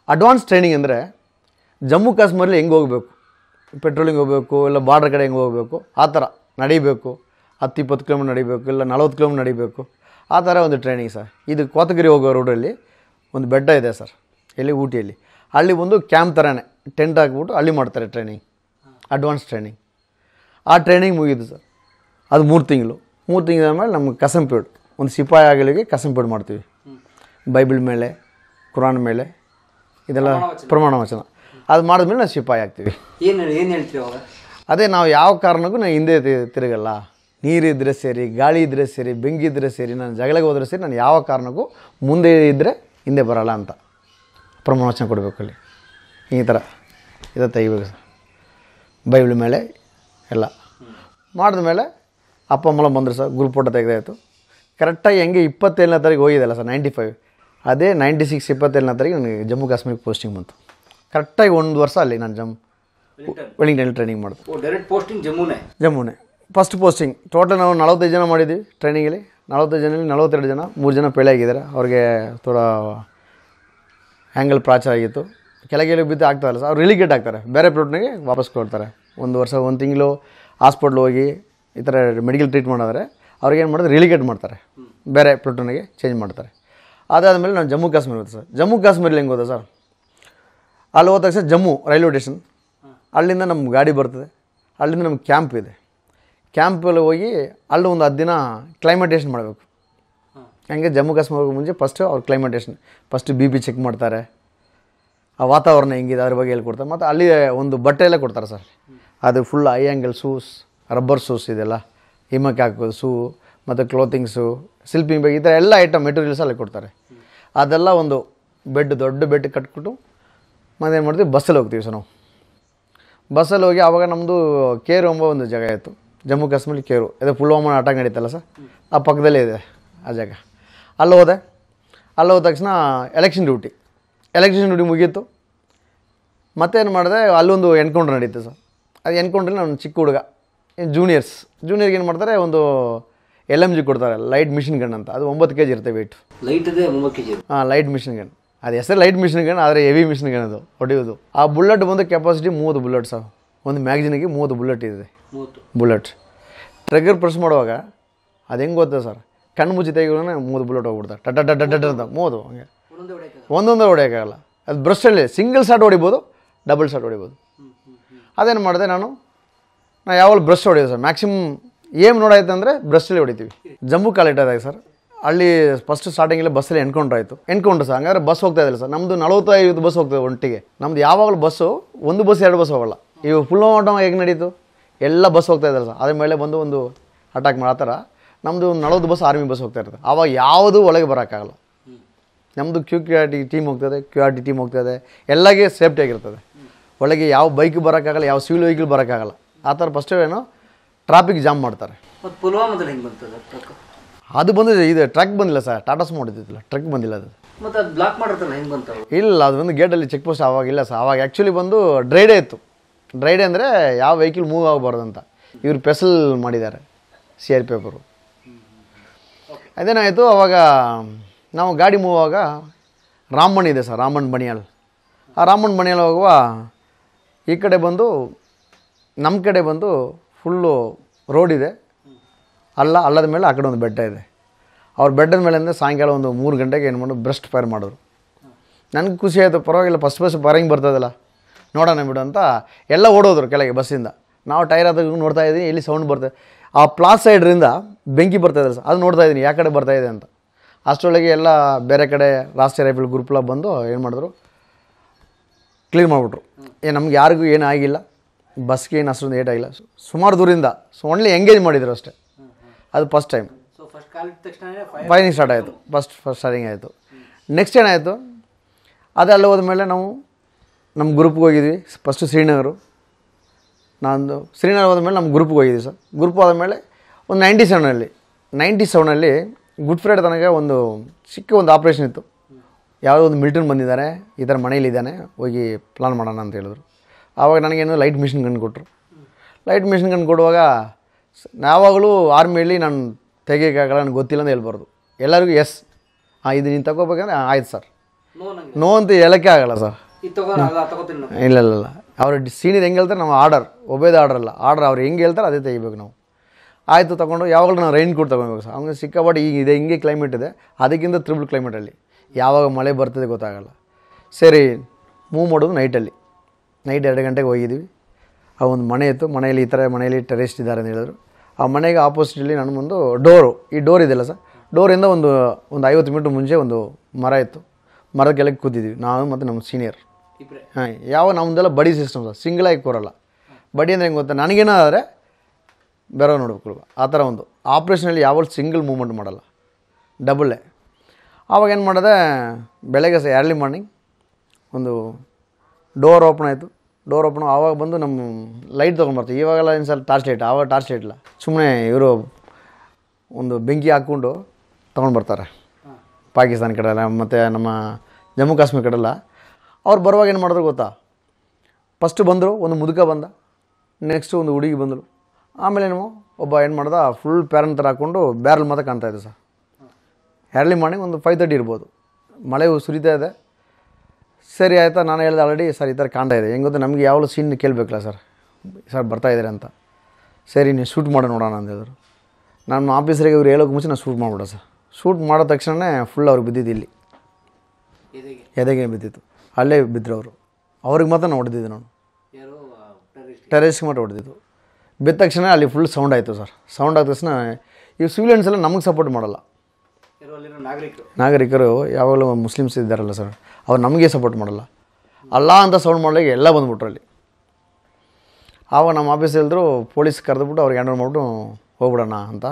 Advance training ಅಂದರೆ ಜಮ್ಮು ಕಾಶ್ಮೀರಲ್ಲಿ ಹೆಂಗೆ ಹೋಗಬೇಕು? ಪೆಟ್ರೋಲಿಂಗ್ ಹೋಗಬೇಕು ಇಲ್ಲ ಬಾರ್ಡ್ರ್ ಕಡೆ ಹೆಂಗೆ ಹೋಗಬೇಕು ಆ ಥರ ನಡಿಬೇಕು. ಹತ್ತು ಇಪ್ಪತ್ತು ಕಿಲೋಮೀಟರ್ ನಡಿಬೇಕು ಇಲ್ಲ ನಲ್ವತ್ತು ಕಿಲೋಮೀಟರ್ ನಡಿಬೇಕು. ಆ ಥರ ಒಂದು ಟ್ರೈನಿಂಗ್ ಸರ್. ಇದು ಕೋತಗಿರಿ ಹೋಗೋ ರೋಡಲ್ಲಿ ಒಂದು ಬೆಟ್ಟ ಇದೆ ಸರ್ ಎಲ್ಲಿ ಊಟಿಯಲ್ಲಿ. ಅಲ್ಲಿ ಒಂದು ಕ್ಯಾಂಪ್ ಥರನೇ ಟೆಂಟ್ ಹಾಕ್ಬಿಟ್ಟು ಅಲ್ಲಿ ಮಾಡ್ತಾರೆ ಟ್ರೈನಿಂಗ್ ಅಡ್ವಾನ್ಸ್ ಟ್ರೈನಿಂಗ್ ಆ ಟ್ರೈನಿಂಗ್ ಮುಗಿದು ಸರ್ ಅದು ಮೂರು ತಿಂಗಳು. ಮೂರು ತಿಂಗಳ ಮೇಲೆ ನಮ್ಗೆ ಕಸಂಪೇಡು ಒಂದು ಸಿಪಾಯಿ ಕಸಂ ಪೇಡ್ ಮಾಡ್ತೀವಿ. ಬೈಬಲ್ ಮೇಲೆ ಕುರಾನ್ ಮೇಲೆ ಇದೆಲ್ಲ ಪ್ರಮಾಣ ವಚನ. ಅದು ಮಾಡಿದ್ಮೇಲೆ ನಾವು ಸಿಪಾಯಿ ಆಗ್ತೀವಿ. ಏನು ಏನು ಹೇಳ್ತೀವಿ ಅವಾಗ? ಅದೇ ನಾವು ಯಾವ ಕಾರಣಕ್ಕೂ ನಾನು ಹಿಂದೆ ತಿರುಗಲ್ಲ. ನೀರಿದ್ದರೆ ಸೇರಿ ಗಾಳಿ ಇದ್ದರೆ ಸೇರಿ ಬೆಂಕಿ ಇದ್ದರೆ ಸೇರಿ ನಾನು ಜಗಳಿಗೆ ಹೋದರೆ ಸೇರಿ ನಾನು ಯಾವ ಕಾರಣಕ್ಕೂ ಮುಂದೆ ಇದ್ದರೆ ಹಿಂದೆ ಬರಲ್ಲ ಅಂತ. ಪ್ರಮಾಣವಚನ ಕೊಡಬೇಕು ಅಲ್ಲಿ. ಈ ಥರ ಇದು ತೆಗಿಬೇಕು ಸರ್. ಬೈಬಲ್ ಮೇಲೆ ಎಲ್ಲ. ಮಾಡಿದ ಮೇಲೆ ಅಪ್ಪ ಅಮ್ಮಲ ಬಂದರು ಸರ್. ಗ್ರೂಪ್ ಫೋಟೋ ತೆಗೆದಾಯಿತು ಕರೆಕ್ಟಾಗಿ ಹೆಂಗೆ ಇಪ್ಪತ್ತೇಳನೇ ತಾರೀಕು ಹೋಗಿದ್ದಲ್ಲ ಸರ್ ನೈಂಟಿ ಫೈವ್ ಅದೇ ನೈಂಟಿ ಸಿಕ್ಸ್ ಇಪ್ಪತ್ತೇಳನೇ ತಾರೀಕು ನನಗೆ ಜಮ್ಮು ಕಾಶ್ಮೀರಕ್ಕೆ ಪೋಸ್ಟಿಂಗ್ ಬಂತು. ಕರೆಕ್ಟಾಗಿ ಒಂದು ವರ್ಷ ಅಲ್ಲಿ ನಾನು ಜಮ್ ವೆಲ್ಲಿಂಗ್ಟನ್ ಟ್ರೈನಿಂಗ್ ಮಾಡಿದೆ. ಡೈರೆಕ್ಟ್ ಪೋಸ್ಟಿಂಗ್ ಜಮ್ಮುನೆ? ಜಮ್ಮುನೆ. ಫಸ್ಟ್ ಪೋಸ್ಟಿಂಗ್ ಟೋಟಲ್ ನಾವು ನಲವತ್ತೈದು ಜನ ಮಾಡಿದ್ವಿ ಟ್ರೈನಿಂಗಲ್ಲಿ ನಲವತ್ತೈದು ಜನದಲ್ಲಿ ನಲವತ್ತೆರಡು ಜನ ಮೂರು ಜನ ಪೇಳೆ ಆಗಿದ್ದಾರೆ. ಅವ್ರಿಗೆ ಥೋಡ ಆ್ಯಂಗಲ್ ಪ್ರಾಚ ಆಗಿತ್ತು. ಕೆಳಗೆ ಬಿದ್ದು ಆಗ್ತಾರಲ್ಲ ಸರ್ ಅವ್ರು ರಿಲಿಗೇಟ್ ಆಗ್ತಾರೆ. ಬೇರೆ ಪ್ರೋಟ್ನಿಗೆ ವಾಪಸ್ ಕೊಡ್ತಾರೆ. ಒಂದು ವರ್ಷ ಒಂದು ತಿಂಗಳು ಹಾಸ್ಪಿಟ್ಲ್ ಹೋಗಿ ಈ ಥರ ಮೆಡಿಕಲ್ ಟ್ರೀಟ್ ಮಾಡಿದ್ರೆ ಅವ್ರಿಗೆ ಏನು ಮಾಡಿದ್ರೆ ರಿಲಿಗೇಟ್ ಮಾಡ್ತಾರೆ. ಬೇರೆ ಪ್ರೋಟೋನಿಗೆ ಚೇಂಜ್ ಮಾಡ್ತಾರೆ. ಅದಾದಮೇಲೆ ನಾನು ಜಮ್ಮು ಕಾಶ್ಮೀರ ಹೋದೆ ಸರ್ ಜಮ್ಮು ಕಾಶ್ಮೀರಲ್ಲಿ ಹೆಂಗೆ ಹೋದೆ ಸರ್ ಅಲ್ಲಿ ಹೋದ ತಕ್ಷಣ ಜಮ್ಮು ರೈಲ್ವೆ ಸ್ಟೇಷನ್. ಅಲ್ಲಿಂದ ನಮ್ಮ ಗಾಡಿ ಬರ್ತದೆ. ಅಲ್ಲಿಂದ ನಮ್ಮ ಕ್ಯಾಂಪ್ ಇದೆ. ಕ್ಯಾಂಪಲ್ಲಿ ಹೋಗಿ ಅಲ್ಲಿ ಒಂದು ಹತ್ತು ದಿನ ಕ್ಲೈಮೇಟೇಷನ್ ಮಾಡಬೇಕು. ಹಂಗೆ ಜಮ್ಮು ಕಾಶ್ಮೀರ ಮುಂಚೆ ಫಸ್ಟು ಅವ್ರ ಕ್ಲೈಮೇಟೇಷನ್ ಫಸ್ಟ್ ಬಿ ಪಿ ಚೆಕ್ ಮಾಡ್ತಾರೆ. ಆ ವಾತಾವರಣ ಹೆಂಗಿದೆ ಅದ್ರ ಬಗ್ಗೆ ಹೇಳ್ಕೊಡ್ತಾರೆ. ಮತ್ತು ಅಲ್ಲಿ ಒಂದು ಬಟ್ಟೆ ಎಲ್ಲ ಕೊಡ್ತಾರೆ ಸರ್. ಅದು full high ankle shoes rubber shoes ಇದೆಲ್ಲ. ಹಿಮಕ್ಕೆ ಹಾಕೋದು ಶೂ ಮತ್ತು ಕ್ಲೋತಿಂಗ್ಸು ಸಿಲ್ಪಿಂಗ್ ಬ್ಯಾಗ್ ಈ ಥರ ಎಲ್ಲ ಐಟಮ್ ಮೆಟೀರಿಯಲ್ಸ್ ಅಲ್ಲಿ ಕೊಡ್ತಾರೆ. ಅದೆಲ್ಲ ಒಂದು ಬೆಡ್ ದೊಡ್ಡ ಬೆಡ್ ಕಟ್ಬಿಟ್ಟು ಮತ್ತೆ ಏನು ಮಾಡ್ತೀವಿ ಬಸ್ಸಲ್ಲಿ ಹೋಗ್ತೀವಿ ಸರ್ ನಾವು. ಬಸ್ಸಲ್ಲಿ ಹೋಗಿ ಆವಾಗ ನಮ್ಮದು ಕೇರು ಎಂಬ ಒಂದು ಜಾಗ ಇತ್ತು. ಜಮ್ಮು ಕಾಶ್ಮೀರ ಕೇರು. ಅದೇ ಪುಲ್ವಾಮಾ ಆಟ ನಡೀತಲ್ಲ ಸರ್? ಆ ಪಕ್ಕದಲ್ಲೇ ಇದೆ ಆ ಜಾಗ. ಅಲ್ಲಿ ಹೋದೆ. ಅಲ್ಲಿ ಹೋದ ತಕ್ಷಣ ಎಲೆಕ್ಷನ್ ಡ್ಯೂಟಿ ಎಲೆಕ್ಷನ್ ಡ್ಯೂಟಿ ಮುಗೀತು. ಮತ್ತೇನು ಮಾಡಿದೆ ಅಲ್ಲೊಂದು ಎನ್ಕೌಂಟ್ರ್ ನಡೀತು ಸರ್. ಅದು ಎನ್ಕೌಂಟ್ರಲ್ಲಿ ನಾನು ಚಿಕ್ಕ ಹುಡುಗ. ಜೂನಿಯರ್ಸ್ ಜೂನಿಯರ್ಗೆ ಏನು ಮಾಡ್ತಾರೆ ಒಂದು ಎಲ್ ಎಂ ಜಿ ಕೊಡ್ತಾರೆ ಲೈಟ್ ಮಿಷಿನ್ ಗನ್ ಅಂತ. ಅದು ಒಂಬತ್ತು ಕೆ ಜಿ ಇರುತ್ತೆ ವೆಯ್ಟ್ ಲೈಟ್ ಇದೆ ಒಂಬತ್ತು ಕೆ ಜಿ ಹಾಂ ಲೈಟ್ ಮಿಷಿನ್ ಗನ್ ಅದು ಹೆಸರು ಲೈಟ್ ಮಿಷಿನ್ ಗನ್ ಆದರೆ ಹೆವಿ ಮಿಷಿನ್ ಗೇನ ಅದು ಹೊಡೆಯೋದು. ಆ ಬುಲೆಟ್ ಬಂದು ಕೆಪಾಸಿಟಿ ಮೂವತ್ತು ಬುಲೆಟ್ ಸಹ ಒಂದು ಮ್ಯಾಗ್ಜಿನಿಗೆ ಮೂವತ್ತು ಬುಲೆಟ್ ಇದೆ. ಬುಲೆಟ್ ಟ್ರಿಗರ್ ಪ್ರೆಸ್ ಮಾಡುವಾಗ ಅದು ಹೆಂಗೆ ಗೊತ್ತಾ ಸರ್ ಕಣ್ಣು ಮುಚ್ಚಿ ತೆಗಿಯೋಣ ಮೂವತ್ತು ಬುಲೆಟ್ ಹೋಗ್ಬಿಡ್ತಾರೆ ಟಟ ಟಟ ಟಟ ಅಂತ ಮೂವತ್ತು ಹಂಗೆ. ಒಂದೊಂದು ಹೊಡೆಯಕ್ಕೆ ಒಂದೊಂದೇ ಹೊಡೆಯೋಕ್ಕಾಗಲ್ಲ. ಅದು ಬ್ರಷಲ್ಲಿ ಸಿಂಗಲ್ ಶಾಟ್ ಹೊಡಿಬೋದು ಡಬಲ್ ಶಾಟ್ ಹೊಡಿಬೋದು. ಅದೇನು ಮಾಡಿದೆ ನಾನು? ನಾನು ಯಾವಾಗಲೂ ಬ್ರಷ್ ಹೊಡೆಯೋದು ಸರ್ ಮ್ಯಾಕ್ಸಿಮಮ್ ಏಮ್ ನೋಡಾಯ್ತು ಅಂದರೆ ಬ್ರಷಲ್ಲಿ ಹೊಡಿತೀವಿ. ಜಂಬು ಕಾಲಿಟ್ಟದಾಗ ಸರ್ ಅಲ್ಲಿ ಫಸ್ಟ್ ಸ್ಟಾರ್ಟಿಂಗಲ್ಲಿ ಬಸ್ಸಲ್ಲಿ ಎನ್ಕೌಂಟ್ರ್ ಆಯಿತು. ಎನ್ಕೌಂಟ್ರ್ ಸರ್ ಹಂಗಾದ್ರೆ ಬಸ್ ಹೋಗ್ತಾ ಇದ್ದಿಲ್ಲ ಸರ್ ನಮ್ಮದು ನಲವತ್ತೈದು ಬಸ್ ಹೋಗ್ತದೆ ಒಟ್ಟಿಗೆ. ನಮ್ದು ಯಾವಾಗಲೂ ಬಸ್ಸು ಒಂದು ಬಸ್ ಎರಡು ಬಸ್ ಹೋಗಲ್ಲ. ಈಗ ಫುಲ್ ಆಟೋ ಹೇಗೆ ನಡೀತು? ಎಲ್ಲ ಬಸ್ ಹೋಗ್ತಾ ಇದ್ದಾರೆ ಸರ್ ಅದ್ರ ಮೇಲೆ ಬಂದು ಒಂದು ಅಟ್ಯಾಕ್ ಮಾಡ್ತಾರೆ. ನಮ್ಮದು ನಲವತ್ತು ಬಸ್ ಆರ್ಮಿ ಬಸ್ ಹೋಗ್ತಾ ಇರ್ತದೆ. ಆವಾಗ ಯಾವುದೂ ಒಳಗೆ ಬರೋಕ್ಕಾಗಲ್ಲ. ನಮ್ಮದು Q Q R T team ಹೋಗ್ತದೆ ಕ್ಯೂ ಆರ್ ಟಿ ಟೀಮ್ ಹೋಗ್ತದೆ. ಎಲ್ಲಗೆ ಸೇಫ್ಟಿ ಆಗಿರ್ತದೆ. ಒಳಗೆ ಯಾವ ಬೈಕ್ ಬರೋಕ್ಕಾಗಲ್ಲ, ಯಾವ ಸಿವಿಲ್ ವೆಹಿಕಲ್ ಬರೋಕ್ಕಾಗಲ್ಲ. ಆ ಥರ ಫಸ್ಟ್ ಏನು ಟ್ರಾಫಿಕ್ ಜಾಮ್ ಮಾಡ್ತಾರೆ. ಪುಲ್ವಾಮಾದಲ್ಲಿ ಹೆಂಗೆ ಟ್ರಕ್ ಅದು ಬಂದು ಇದು ಟ್ರಕ್ ಬಂದಿಲ್ಲ ಸರ್ ಟಾಟಾ ಸುಮೋ ಹೊಡಿತಿಲ್ಲ ಟ್ರಕ್ ಬಂದಿಲ್ಲ ಅದು. ಮತ್ತು ಅದು ಬ್ಲಾಕ್ ಮಾಡಿರ್ತಾರಲ್ಲ ಹೆಂಗೆ ಬಂತಾವ ಇಲ್ಲ ಅದು ಬಂದು ಗೇಟಲ್ಲಿ ಚೆಕ್ ಪೋಸ್ಟ್ ಆವಾಗ ಇಲ್ಲ ಸರ್ ಆವಾಗ ಆ್ಯಕ್ಚುಲಿ ಬಂದು ಡ್ರೈಡೇ ಇತ್ತು. ಡ್ರೈಡೇ ಅಂದರೆ ಯಾವ ವೆಹಿಕಲ್ ಮೂವ್ ಆಗಬಾರ್ದು ಅಂತ. ಇವರು ಪೆಸಲ್ ಮಾಡಿದ್ದಾರೆ ಸಿ ಆರ್ ಪಿ ಅದೇನಾಯಿತು ಅವಾಗ ನಾವು ಗಾಡಿ ಮೂವ್ ಆಗ ರಾಮಣ್ಣ ಇದೆ ಸರ್ ರಾಮಣ್ಣ ಬಣಿಯಾಲ್ ಆ ರಾಮಣ್ಣ ಬಣಿಯಾಲ್ ಹೋಗುವ ಈ ಕಡೆ ಬಂದು ನಮ್ಮ ಕಡೆ ಬಂದು ಫುಲ್ಲು ರೋಡ್ ಇದೆ. ಅಲ್ಲ, ಅಲ್ಲದ ಮೇಲೆ ಆ ಕಡೆ ಒಂದು ಬೆಟ್ಟ ಇದೆ. ಅವ್ರ ಬೆಟ್ಟದ ಮೇಲೆ ಅಂದರೆ ಸಾಯಂಕಾಲ ಒಂದು ಮೂರು ಗಂಟೆಗೆ ಏನು ಮಾಡೋದು ಬ್ರೆಸ್ಟ್ ಫೈರ್ ಮಾಡೋರು ನನಗೆ ಖುಷಿ ಆಯಿತು, ಪರವಾಗಿಲ್ಲ ಫಸ್ಟ್ ಬಸ್ ಬರಂಗೆ ಬರ್ತದಲ್ಲ. ನೋಡೋಣ ಬಿಡು ಅಂತ ಎಲ್ಲ ಓಡೋದ್ರು ಕೆಳಗೆ ಬಸ್ಸಿಂದ ನಾವು ಟೈರ್ ಆದಾಗ ನೋಡ್ತಾ ಇದ್ದೀನಿ, ಎಲ್ಲಿ ಸೌಂಡ್ ಬರ್ತದೆ ಆ ಪ್ಲಾಸ್ ಸೈಡ್ರಿಂದ ಬೆಂಕಿ ಬರ್ತಾ ಇದೆ ಸರ್, ಅದು ನೋಡ್ತಾ ಇದ್ದೀನಿ ಯಾವ ಕಡೆ ಬರ್ತಾ ಇದೆ ಅಂತ. ಅಷ್ಟರೊಳಗೆ ಎಲ್ಲ ಬೇರೆ ಕಡೆ ರಾಷ್ಟ್ರೀಯ ರೈಫಲ್ ಗ್ರೂಪ್ಲ ಬಂದು ಏನು ಮಾಡಿದ್ರು ಕ್ಲೀನ್ ಮಾಡಿಬಿಟ್ರು. ಏ, ನಮ್ಗೆ ಯಾರಿಗೂ ಏನೂ ಆಗಿಲ್ಲ ಬಸ್ಗೆ ಏನು ಅಷ್ಟೊಂದು ಏಟಾಗಿಲ್ಲ ಸುಮಾರು ದೂರಿಂದ ಸೊ ಓನ್ಲಿ ಎಂಗೇಜ್ ಮಾಡಿದ್ರು ಅಷ್ಟೇ. ಅದು ಫಸ್ಟ್ ಟೈಮ್ ಫೈನಿಂಗ್ ಸ್ಟಾರ್ಟ್ ಆಯಿತು. ಫಸ್ಟ್ ಫಸ್ಟ್ ಸ್ಟಾರ್ಟಿಂಗ್ ಆಯಿತು. ನೆಕ್ಸ್ಟ್ ಏನಾಯಿತು ಅದೇ ಅಲ್ಲಿ ಹೋದ್ಮೇಲೆ ನಾವು ನಮ್ಮ ಗ್ರೂಪ್ಗೆ ಹೋಗಿದ್ವಿ. ಫಸ್ಟು ಶ್ರೀನಗರು. ನಾನು ಶ್ರೀನಗರ ಹೋದ್ಮೇಲೆ ನಮ್ಮ ಗ್ರೂಪ್ಗೆ ಹೋಗಿದ್ವಿ ಸರ್ ಗ್ರೂಪ್ ಆದಮೇಲೆ ಒಂದು ನೈಂಟಿ ಸೆವೆನಲ್ಲಿ ನೈಂಟಿ ಸೆವೆನಲ್ಲಿ ಗುಡ್ ಫ್ರೈಡೆ ತನಕ ಒಂದು ಚಿಕ್ಕ ಒಂದು ಆಪ್ರೇಷನ್ ಇತ್ತು. ಯಾವುದೋ ಒಂದು ಮಿಲ್ಟನ್ ಬಂದಿದ್ದಾರೆ ಈ ಥರ ಮನೇಲಿದ್ದಾನೆ ಹೋಗಿ ಪ್ಲಾನ್ ಮಾಡೋಣ ಅಂತ ಹೇಳಿದ್ರು. ಆವಾಗ ನನಗೇನು ಲೈಟ್ ಮಿಷಿನ್ ಕಂಡು ಕೊಟ್ಟರು ಲೈಟ್ ಮಿಷಿನ್ ಕಂಡು ಕೊಡುವಾಗ ಯಾವಾಗಲೂ ಆರ್ಮಿಯಲ್ಲಿ ನಾನು ತೆಗಿಯೋಕ್ಕಾಗಲ್ಲ ನನಗೆ ಗೊತ್ತಿಲ್ಲ ಅಂತ ಹೇಳ್ಬಾರ್ದು. ಎಲ್ಲರಿಗೂ ಎಸ್ ಹಾಂ ಇದು ನೀನು ತಗೋಬೇಕಂದ್ರೆ ಆಯ್ತು ಸರ್ ನೋ ಅಂತ ಹೇಳೋಕ್ಕೆ ಆಗಲ್ಲ ಸರ್ ಇಲ್ಲ ಇಲ್ಲ ಇಲ್ಲ. ಅವ್ರ ಸೀನಿಯರ್ ಹೆಂಗೆ ಹೇಳ್ತಾರೆ ನಾವು ಆರ್ಡರ್ ಒಬೇದ ಆರ್ಡರ್ ಅಲ್ಲ. ಆರ್ಡರ್ ಅವ್ರು ಹೆಂಗೆ ಹೇಳ್ತಾರೆ ಅದೇ ತೆಗಿಬೇಕು ನಾವು. ಆಯಿತು ತೊಗೊಂಡು ಯಾವಾಗಲೂ ನಾನು ರೈನ್ ಕೋಟ್ ತೊಗೊಬೇಕು ಸರ್ ಅವ್ನಿಗೆ ಸಿಕ್ಕಾಪಟ್ಟೆ ಈಗ ಇದೆ ಹಿಂಗೆ ಕ್ಲೈಮೇಟ್ ಇದೆ. ಅದಕ್ಕಿಂತ ತ್ರಿಬಲ್ ಕ್ಲೈಮೇಟಲ್ಲಿ ಯಾವಾಗ ಮಳೆ ಬರ್ತದೆ ಗೊತ್ತಾಗಲ್ಲ. ಸರಿ ಮೂವ್ ಮಾಡೋದು ನೈಟಲ್ಲಿ ನೈಟ್ ಎರಡು ಗಂಟೆಗೆ ಹೋಗಿದ್ದೀವಿ. ಆ ಒಂದು ಮನೆ ಇತ್ತು. ಮನೆಯಲ್ಲಿ ಈ ಥರ ಮನೆಯಲ್ಲಿ ಟೆರೆಸ್ಟ್ ಇದ್ದಾರೆ ಅಂತ ಹೇಳಿದ್ರು. ಆ ಮನೆಗೆ ಆಪೋಸಿಟಲ್ಲಿ ನನ್ನ ಮುಂದೆ ಡೋರು. ಈ ಡೋರ್ ಇದೆಯಲ್ಲ ಸರ್? ಡೋರಿಂದ ಒಂದು ಒಂದು ಐವತ್ತು ಮೀಟ್ರ್ ಮುಂಚೆ ಒಂದು ಮರ ಇತ್ತು. ಮರದ ಕೆಳಗೆ ಕೂತಿದ್ವಿ. ನಾನು ಮತ್ತು ನಮ್ಮ ಸೀನಿಯರ್ ಹಾಂ ಯಾವ ನಮ್ಮದೆಲ್ಲ ಬಡಿ ಸಿಸ್ಟಮ್ ಸರ್. ಸಿಂಗಲಾಗಿ ಕೂರಲ್ಲ. ಬಡಿ ಅಂದರೆ ಹೆಂಗೆ ಗೊತ್ತಾ? ನನಗೇನಾದರೆ ಬೇರೆ ನೋಡ್ಬೇಕು. ಆ ಥರ ಒಂದು. ಆಪ್ರೇಷನಲ್ಲಿ ಯಾವ ಸಿಂಗಲ್ ಮೂಮೆಂಟ್ ಮಾಡಲ್ಲ. ಡಬಲ್ಲೇ ಆವಾಗ ಏನು ಮಾಡಿದೆ? ಬೆಳಗ್ಗೆ ಸರ್ ಅರ್ಲಿ ಮಾರ್ನಿಂಗ್ ಒಂದು ಡೋರ್ ಓಪನ್ ಆಯಿತು. ಡೋರ್ ಓಪನ್ ಆವಾಗ ಬಂದು ನಮ್ಮ ಲೈಟ್ ತೊಗೊಂಡ್ಬರ್ತೀವಿ ಇವಾಗೆಲ್ಲ ಏನು ಸಲ ಟಾರ್ಚ್ ಲೈಟ್ ಆವಾಗ ಟಾರ್ಚ್ ಲೈಟ್ ಇಲ್ಲ. ಸುಮ್ಮನೆ ಇವರು ಒಂದು ಬೆಂಕಿ ಹಾಕ್ಕೊಂಡು ತೊಗೊಂಡು ಬರ್ತಾರೆ ಪಾಕಿಸ್ತಾನ ಕಡೆ ಎಲ್ಲ ಮತ್ತು ನಮ್ಮ ಜಮ್ಮು ಕಾಶ್ಮೀರ ಕಡೆಲ್ಲ ಅವ್ರು ಬರುವಾಗ ಏನು ಮಾಡಿದ್ರು ಗೊತ್ತಾ? ಫಸ್ಟು ಬಂದರು ಒಂದು ಮುದುಕ ಬಂದ. ನೆಕ್ಸ್ಟು ಒಂದು ಹುಡುಗಿ ಬಂದರು ಆಮೇಲೆ ಏನು ಒಬ್ಬ ಏನು ಮಾಡ್ದ ಫುಲ್ ಪ್ಯಾರನ್ ಥರ ಹಾಕ್ಕೊಂಡು ಬ್ಯಾರಲ್ ಮಾತ್ರ ಕಾಣ್ತಾ ಇದೆ ಸರ್ ಎರ್ಲಿ ಮಾರ್ನಿಂಗ್ ಒಂದು ಫೈವ್ ತರ್ಟಿ ಇರ್ಬೋದು. ಮಳೆ ಸುರಿತಾ ಇದೆ. ಸರಿ ಆಯಿತಾ, ನಾನು ಹೇಳಿದೆ ಆಲ್ರೆಡಿ ಸರ್ ಈ ಥರ ಕಾಣ್ತಾ ಇದೆ. ಹೆಂಗೆ ನಮಗೆ ಯಾವಾಗಲೂ ಸೀನ್ ಕೇಳಬೇಕಲ್ಲ ಸರ್ ಸರ್ ಬರ್ತಾ ಇದ್ದೀರಾ ಅಂತ. ಸರಿ, ನೀವು ಶೂಟ್ ಮಾಡಿ ನೋಡೋಣ ಅಂತ ಹೇಳಿದ್ರು. ನಾನು ಆಫೀಸರಿಗೆ ಇವ್ರು ಹೇಳೋಕೆ ಮುಂಚೆ ನಾನು ಶೂಟ್ ಮಾಡಿಬಿಡ ಸರ್ ಶೂಟ್ ಮಾಡೋ ತಕ್ಷಣ ಫುಲ್ ಅವ್ರಿಗೆ ಬಿದ್ದಿದ್ದು ಇಲ್ಲಿ. ಎದೆಗೆ ಬಿದ್ದಿತ್ತು ಅಲ್ಲೇ ಬಿದ್ದರು ಅವರು. ಅವ್ರಿಗೆ ಮಾತ್ರ ನಾನು ಹೊಡೆದಿದ್ದೆ ನಾನು. ಟೆರೆಸ್ಗೆ ಮಾತ್ರ ಹೊಡೆದಿದ್ದು. ಬಿದ್ದ ತಕ್ಷಣ ಅಲ್ಲಿ ಫುಲ್ ಸೌಂಡ್ ಆಯಿತು ಸರ್ ಸೌಂಡ್ ಆದ ತಕ್ಷಣ ಈ ಸಿವಿಲಿಯನ್ಸ್ ಎಲ್ಲ ನಮಗೆ ಸಪೋರ್ಟ್ ಮಾಡಲ್ಲ. ನಾಗರಿಕರು. ನಾಗರಿಕರು ಯಾವಾಗಲೂ ಮುಸ್ಲಿಮ್ಸ್ ಇದ್ದಾರಲ್ಲ ಸರ್ ಅವ್ರು ನಮಗೆ ಸಪೋರ್ಟ್ ಮಾಡಲ್ಲ. ಅಲ್ಲ ಅಂತ ಸೌಂಡ್ ಮಾಡಲಿಕ್ಕೆ ಎಲ್ಲ ಬಂದ್ಬಿಟ್ರು ಅಲ್ಲಿ. ಆವಾಗ ನಮ್ಮ ಆಫೀಸ್ ಹೇಳಿದ್ರು ಪೊಲೀಸ್ ಕರೆದುಬಿಟ್ಟು ಅವ್ರಿಗೆ ಹ್ಯಾಂಡಲ್ ಮಾಡಿಬಿಟ್ಟು ಹೋಗ್ಬಿಡೋಣ ಅಂತ.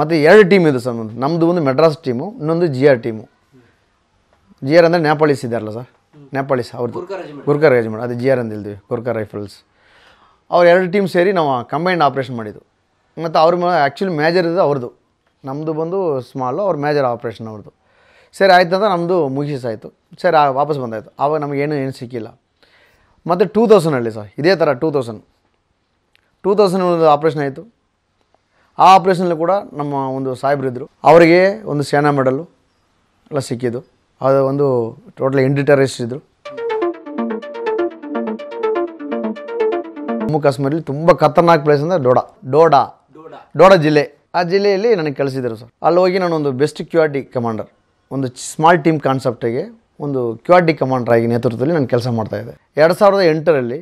ಮತ್ತು ಎರಡು ಟೀಮ್ ಇದೆ ಸರ್ ನಮ್ಮದು ಒಂದು ಮೆಡ್ರಾಸ್ ಟೀಮು ಇನ್ನೊಂದು G R team G R ಅಂದರೆ ನೇಪಾಳೀಸ್ ಇದ್ದಾರಲ್ಲ ಸರ್ ನೇಪಾಳೀಸ್ ಅವ್ರದ್ದು ಗುರ್ಕರ್ ರೆಜಿಮೆಂಟ್ ಗುರ್ಕಾ ರೆಜಿಮೆಂಟ್ ಅದು ಜಿ ಆರ್ ಅಂತ ಹೇಳ್ತೀವಿ ಗುರ್ಕರ್ ರೈಫಲ್ಸ್ ಅವ್ರು ಎರಡು ಟೀಮ್ ಸೇರಿ ನಾವು ಕಂಬೈಂಡ್ ಆಪ್ರೇಷನ್ ಮಾಡಿದ್ದು. ಮತ್ತು ಅವ್ರ ಆ್ಯಕ್ಚುಲಿ ಮೇಜರ್ ಇದು ಅವ್ರದ್ದು ನಮ್ಮದು ಬಂದು ಸ್ಮಾಲು ಅವ್ರ ಮೇಜರ್ ಆಪ್ರೇಷನ್ ಅವ್ರದ್ದು ಸರಿ ಆಯ್ತು ಅಂತ ನಮ್ಮದು ಮುಗಿಸಾಯಿತು. ಸರಿ ಆ- ವಾಪಸ್ ಬಂದಾಯಿತು. ಆವಾಗ ನಮಗೇನು ಏನು ಸಿಕ್ಕಿಲ್ಲ. ಮತ್ತು ಟೂ ತೌಸಂಡಲ್ಲಿ ಸರ್ ಇದೇ ಥರ ಟೂ ತೌಸಂಡ್ ಟೂ ತೌಸಂಡ್ ಒಂದು ಆಪ್ರೇಷನ್ ಆಯಿತು. ಆ ಆಪ್ರೇಷನಲ್ಲಿ ಕೂಡ ನಮ್ಮ ಒಂದು ಸಾಹೇಬ್ರಿದ್ದರು ಅವರಿಗೆ ಒಂದು ಸೇನಾ ಮೆಡಲು ಎಲ್ಲ ಸಿಕ್ಕಿದ್ದು. ಅದು ಒಂದು ಟೋಟಲ್ ಎಂಟು ಟೆರರಿಸ್ಟ್ ಇದ್ದರು ಜಮ್ಮು ಕಾಶ್ಮೀರಲ್ಲಿ ತುಂಬ ಖತರ್ನಾಕ್ ಪ್ಲೇಸ್ ಅಂದರೆ ಡೋಡಾ. ಡೋಡಾ. ಡೋಡಾ ಜಿಲ್ಲೆ. ಆ ಜಿಲ್ಲೆಯಲ್ಲಿ ನನಗೆ ಕಳಿಸಿದರು ಸರ್. ಅಲ್ಲಿ ಹೋಗಿ ನಾನು ಒಂದು ಬೆಸ್ಟ್ ಡಿ ಕಮಾಂಡರ್ ಒಂದು ಸ್ಮಾಲ್ ಟೀಮ್ ಕಾನ್ಸೆಪ್ಟಿಗೆ ಒಂದು ಕ್ಯೂಆರ್ಟಿ ಕಮಾಂಡರ್ ಆಗಿ ನೇತೃತ್ವದಲ್ಲಿ ನಾನು ಕೆಲಸ ಮಾಡ್ತಾಯಿದ್ದೆ ಎರಡು ಸಾವಿರದ ಎಂಟರಲ್ಲಿ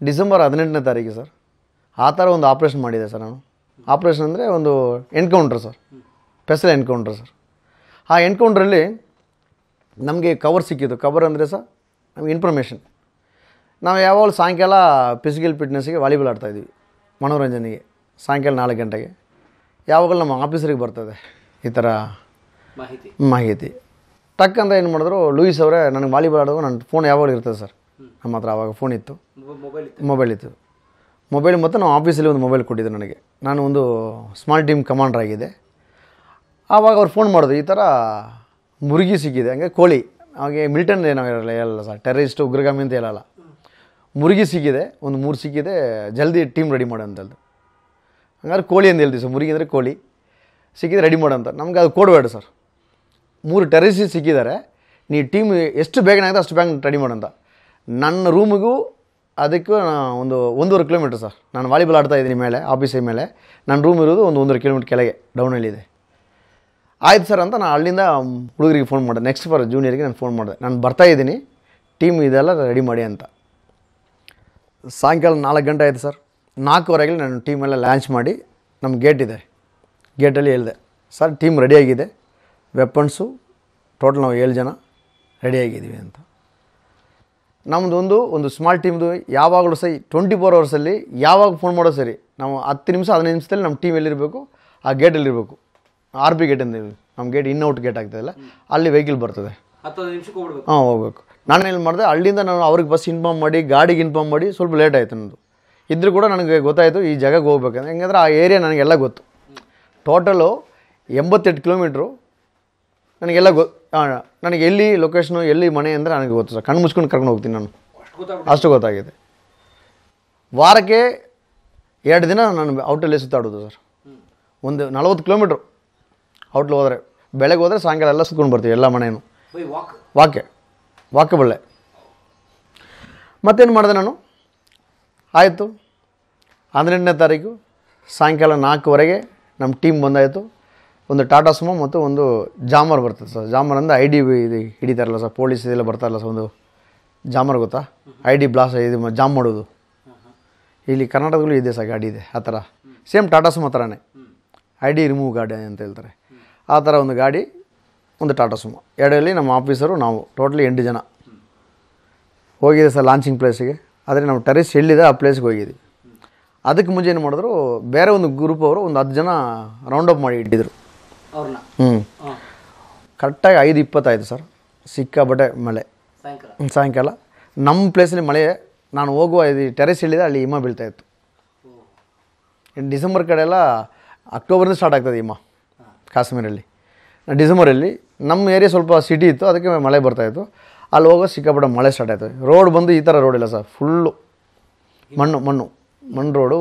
ಡಿಸೆಂಬರ್ ಹದಿನೆಂಟನೇ ತಾರೀಕು ಸರ್, ಆ ಥರ ಒಂದು ಆಪ್ರೇಷನ್ ಮಾಡಿದೆ ಸರ್ ನಾನು. ಆಪ್ರೇಷನ್ ಅಂದರೆ ಒಂದು encounter sir special encounter sir. ಆ ಎನ್ಕೌಂಟ್ರಲ್ಲಿ ನಮಗೆ ಕವರ್ ಸಿಕ್ಕಿತ್ತು ಕವರ್ ಅಂದರೆ ಸರ್, ನಮಗೆ ಇನ್ಫಾರ್ಮೇಷನ್ ನಾವು ಯಾವಾಗಲೂ ಸಾಯಂಕಾಲ ಫಿಸಿಕಲ್ ಫಿಟ್ನೆಸ್ಗೆ ವಾಲಿಬಾಲ್ ಆಡ್ತಾಯಿದ್ವಿ ಮನೋರಂಜನೆಗೆ, ಸಾಯಂಕಾಲ ನಾಲ್ಕು ಗಂಟೆಗೆ. ಯಾವಾಗಲೂ ನಮ್ಮ ಆಫೀಸರಿಗೆ ಬರ್ತದೆ ಈ ಥರ ಮಾಹಿತಿ. ಮಾಹಿತಿ. ಟಕ್ ಅಂತ ಏನು ಮಾಡಿದ್ರು ಲೂಯಿಸ್ ಅವರೇ ನನಗೆ ವಾಲಿಬಾಲ್ ಆಡೋದು ನನ್ನ ಫೋನ್ ಯಾವಾಗಲೂ ಇರ್ತದೆ ಸರ್. ನಮ್ಮ ಹತ್ರ ಆವಾಗ ಫೋನ್ ಇತ್ತು. ಮೊಬೈಲ್ ಇತ್ತು. ಮೊಬೈಲ್ ಇತ್ತು. ಮೊಬೈಲ್ ಮತ್ತು ನಾವು ಆಫೀಸಲ್ಲಿ ಒಂದು ಮೊಬೈಲ್ ಕೊಟ್ಟಿದ್ದೆ ನನಗೆ. ನಾನು ಒಂದು ಸ್ಮಾಲ್ ಟೀಮ್ ಕಮಾಂಡರ್ ಆಗಿದೆ. ಆವಾಗ ಅವ್ರು ಫೋನ್ ಮಾಡಿದ್ರು ಈ ಥರ ಮುರುಗಿ ಸಿಕ್ಕಿದೆ. ಹಂಗೆ ಕೋಳಿ. ಹಾಗೆ ಮಿಲ್ಟನ್ ಏನೋ ಇರಲ್ಲ ಹೇಳಲ್ಲ ಸರ್ ಟೆರರಿಸ್ಟ್ ಉಗ್ರಗಾಮಿ ಅಂತ ಹೇಳಲ್ಲ. ಮುರುಗಿ ಸಿಕ್ಕಿದೆ ಒಂದು ಮೂರು ಸಿಕ್ಕಿದೆ ಜಲ್ದಿ ಟೀಮ್ ರೆಡಿ ಮಾಡು ಅಂತ ಹಂಗಾದ್ರೆ ಕೋಳಿ ಅಂತ ಹೇಳ್ತೀವಿ ಸರ್, ಮುರುಗಿ ಕೋಳಿ. ಸಿಕ್ಕಿದ್ರೆ ರೆಡಿ ಮಾಡು ಅಂತ. ನಮ್ಗೆ ಅದು ಕೊಡಬೇಡ ಸರ್. ಮೂರು ಟೆರರಿಸ್ಟ್ ಸಿಕ್ಕಿದ್ದಾರೆ. ನೀ ಟೀಮ್ ಎಷ್ಟು ಬೇಗನೆ ಆಗುತ್ತೆ ಅಷ್ಟು ಬೇಗ ರೆಡಿ ಮಾಡೋಂತ ನನ್ನ ರೂಮಿಗೂ ಅದಕ್ಕೂ ಒಂದು ಒಂದೂವರೆ ಕಿಲೋಮೀಟ್ರ್ ಸರ್. ನಾನು ವಾಲಿಬಾಲ್ ಆಡ್ತಾ ಇದ್ದೀನಿ ಮೇಲೆ ಆಫೀಸಿನ ಮೇಲೆ. ನನ್ನ ರೂಮ್ ಇರೋದು ಒಂದು ಒಂದೂವರೆ ಕಿಲೋಮೀಟ್ರ್ ಕೆಳಗೆ ಡೌನಲ್ಲಿದೆ ಆಯ್ತು ಸರ್ ಅಂತ ನಾನು ಅಲ್ಲಿಂದ ಹುಡುಗರಿಗೆ ಫೋನ್ ಮಾಡಿದೆ. ನೆಕ್ಸ್ಟ್ ಫಾರ್ ಜೂನಿಯರ್ಗೆ ನಾನು ಫೋನ್ ಮಾಡಿದೆ. ನಾನು ಬರ್ತಾ ಇದ್ದೀನಿ. ಟೀಮ್ ಇದೆಲ್ಲ ರೆಡಿ ಮಾಡಿ ಅಂತ. ಸಾಯಂಕಾಲ ನಾಲ್ಕು ಗಂಟೆ ಆಯಿತು ಸರ್. ನಾಲ್ಕುವರೆಗೆ ನಾನು ಟೀಮೆಲ್ಲ ಲಾಂಚ್ ಮಾಡಿ ನಮ್ಮ ಗೇಟ್ ಇದೆ. ಗೇಟಲ್ಲಿ ಹೇಳಿದೆ ಸರ್ ಟೀಮ್ ರೆಡಿಯಾಗಿದೆ ವೆಪನ್ಸು ಟೋಟಲ್ ನಾವು ಏಳು ಜನ ರೆಡಿಯಾಗಿದ್ದೀವಿ ಅಂತ. ನಮ್ಮದೊಂದು ಒಂದು ಸ್ಮಾಲ್ ಟೀಮ್ದು ಯಾವಾಗಲೂ ಸರಿ ಟ್ವೆಂಟಿ ಫೋರ್ ಅವರ್ಸಲ್ಲಿ ಯಾವಾಗ ಫೋನ್ ಮಾಡೋ ಸರಿ ನಾವು ಹತ್ತು ನಿಮಿಷ ಹದಿನೈದು ನಿಮಿಷದಲ್ಲಿ ನಮ್ಮ ಟೀಮ್ ಎಲ್ಲಿರಬೇಕು? ಆ ಗೇಟಲ್ಲಿರಬೇಕು ಆರ್ ಬಿ ಗೇಟ್ ಅಂತ. ನಮ್ಮ ಗೇಟ್ ಇನ್ ಔಟ್ ಗೇಟ್ ಆಗ್ತದಲ್ಲ ಅಲ್ಲಿ ವೆಹಿಕಲ್ ಬರ್ತದೆ. ಹತ್ತು ನಿಮಿಷಕ್ಕೆ ಹೋಗ್ಬಿಡ್ಬೇಕು ಹಾಂ ಹೋಗ್ಬೇಕು. ನಾನು ಏನು ಮಾಡಿದೆ ಅಲ್ಲಿಂದ ನಾನು ಅವ್ರಿಗೆ ಬಸ್ ಇನ್ಫಾರ್ಮ್ ಮಾಡಿ ಗಾಡಿಗೆ ಇನ್ಫಾರ್ಮ್ ಮಾಡಿ ಸ್ವಲ್ಪ ಲೇಟ್ ಆಯಿತು ನನ್ನದು ಇದ್ರೂ ಕೂಡ ನನಗೆ ಗೊತ್ತಾಯಿತು ಈ ಜಾಗಕ್ಕೆ ಹೋಗ್ಬೇಕಂದ್ರೆ. ಹೆಂಗಂದ್ರೆ ಆ ಏರಿಯಾ ನನಗೆಲ್ಲ ಗೊತ್ತು. ಟೋಟಲು ಎಂಬತ್ತೆಂಟು ಕಿಲೋಮೀಟ್ರು ನನಗೆಲ್ಲ ಗೊ ನನಗೆ ಎಲ್ಲಿ ಲೊಕೇಶನು ಎಲ್ಲಿ ಮನೆ ಅಂದರೆ ನನಗೆ ಗೊತ್ತು ಸರ್. ಕಣ್ಣು ಮುಚ್ಕೊಂಡು ಕರ್ಕೊಂಡು ಹೋಗ್ತೀನಿ ನಾನು. ಅಷ್ಟು ಗೊತ್ತಾಗಿದೆ. ವಾರಕ್ಕೆ ಎರಡು ದಿನ ನಾನು ಔಟಲ್ಲೇ ಸುತ್ತಾಡೋದು ಸರ್. ಒಂದು ನಲವತ್ತು ಕಿಲೋಮೀಟ್ರು ಔಟ್ಲ್ ಹೋದರೆ. ಬೆಳಗ್ಗೆ ಹೋದರೆ ಸಾಯಂಕಾಲ ಎಲ್ಲ ಸುತ್ಕೊಂಡು ಬರ್ತೀವಿ ಎಲ್ಲ ಮನೆಯೂ ವಾಕೆ ವಾಕ್. ವಾಕ್ಯ. ವಾಕ್ಯಬಳ್ಳೆ. ಮತ್ತೇನು ಮಾಡಿದೆ ನಾನು? ಆಯಿತು. ಹನ್ನೆರಡನೇ ತಾರೀಕು ಸಾಯಂಕಾಲ ನಾಲ್ಕುವರೆಗೆ ನಮ್ಮ ಟೀಮ್ ಬಂದಾಯಿತು. ಒಂದು ಟಾಟಾ ಸುಮೋ ಮತ್ತು ಒಂದು ಜಾಮರ್ ಬರ್ತದೆ ಸರ್. ಜಾಮರ್ ಅಂದರೆ ಐ ಡಿ ಇದು ಹಿಡಿತಾರಲ್ಲ ಸರ್, ಪೊಲೀಸ್ ಇದೆಲ್ಲ ಬರ್ತಾರಲ್ಲ ಸರ್ ಒಂದು ಜಾಮರ್ ಗೊತ್ತಾ? ಐ ಡಿ ಬ್ಲಾಸ್ ಇದು ಜಾಮ್ ಮಾಡೋದು. ಇಲ್ಲಿ ಕರ್ನಾಟಕದಲ್ಲೂ ಇದೆ ಸರ್ ಗಾಡಿ ಇದೆ, ಆ ಥರ. ಸೇಮ್ ಟಾಟಾ ಸುಮೋ ಥರನೇ ಐ ಡಿ ರಿಮೂವ್ ಗಾಡಿ ಅಂತ ಹೇಳ್ತಾರೆ. ಆ ಥರ ಒಂದು ಗಾಡಿ, ಒಂದು ಟಾಟಾ ಸುಮೋ. ಎರಡರಲ್ಲಿ ನಮ್ಮ ಆಫೀಸರು ನಾವು ಟೋಟಲಿ ಎಂಟು ಜನ. ಹೋಗಿದೆ ಸರ್ ಲಾಂಚಿಂಗ್ ಪ್ಲೇಸಿಗೆ ಆದರೆ ನಾವು ಟೆರೆಸ್ ಎಲ್ಲಿದೆ ಆ ಪ್ಲೇಸ್ಗೆ ಹೋಗಿದ್ವಿ. ಅದಕ್ಕೆ ಮುಂಚೆ ಏನು ಮಾಡಿದ್ರು ಬೇರೆ ಒಂದು ಗ್ರೂಪ್ ಅವರು ಒಂದು ಹತ್ತು ಜನ ರೌಂಡ್ ಅಪ್ ಮಾಡಿ ಇಟ್ಟಿದ್ರು. ಹ್ಞೂ ಕರೆಕ್ಟಾಗಿ ಐದು ಇಪ್ಪತ್ತಾಯಿತು ಸರ್. ಸಿಕ್ಕಾಬಟ್ಟೆ ಮಳೆ. ಸಾಯಂಕಾಲ? ನಮ್ಮ ಪ್ಲೇಸಲ್ಲಿ ಮಳೆ ನಾನು ಹೋಗುವ ಇದು ಟೆರೆಸ್ ಹೇಳಿದೆ ಅಲ್ಲಿ ಹಿಮ ಬೀಳ್ತಾ ಇತ್ತು. ಇನ್ನು ಡಿಸೆಂಬರ್ ಕಡೆ ಎಲ್ಲ ಅಕ್ಟೋಬರ್ನೇ ಸ್ಟಾರ್ಟ್ ಆಗ್ತದೆ ಹಿಮ ಕಾಶ್ಮೀರಲ್ಲಿ. ಡಿಸೆಂಬರಲ್ಲಿ ನಮ್ಮ ಏರಿಯಾ ಸ್ವಲ್ಪ ಸಿಟಿ ಇತ್ತು ಅದಕ್ಕೆ ಮಳೆ ಬರ್ತಾಯಿತ್ತು ಅಲ್ಲಿ ಹೋಗೋ ಸಿಕ್ಕಾಪಟ್ಟೆ ಮಳೆ ಸ್ಟಾರ್ಟ್ ಆಯಿತು ರೋಡ್ ಬಂದು ಈ ಥರ ರೋಡ್ ಇಲ್ಲ ಸರ್ ಫುಲ್ಲು ಮಣ್ಣು ಮಣ್ಣು. ಮಣ್ಣು ರೋಡು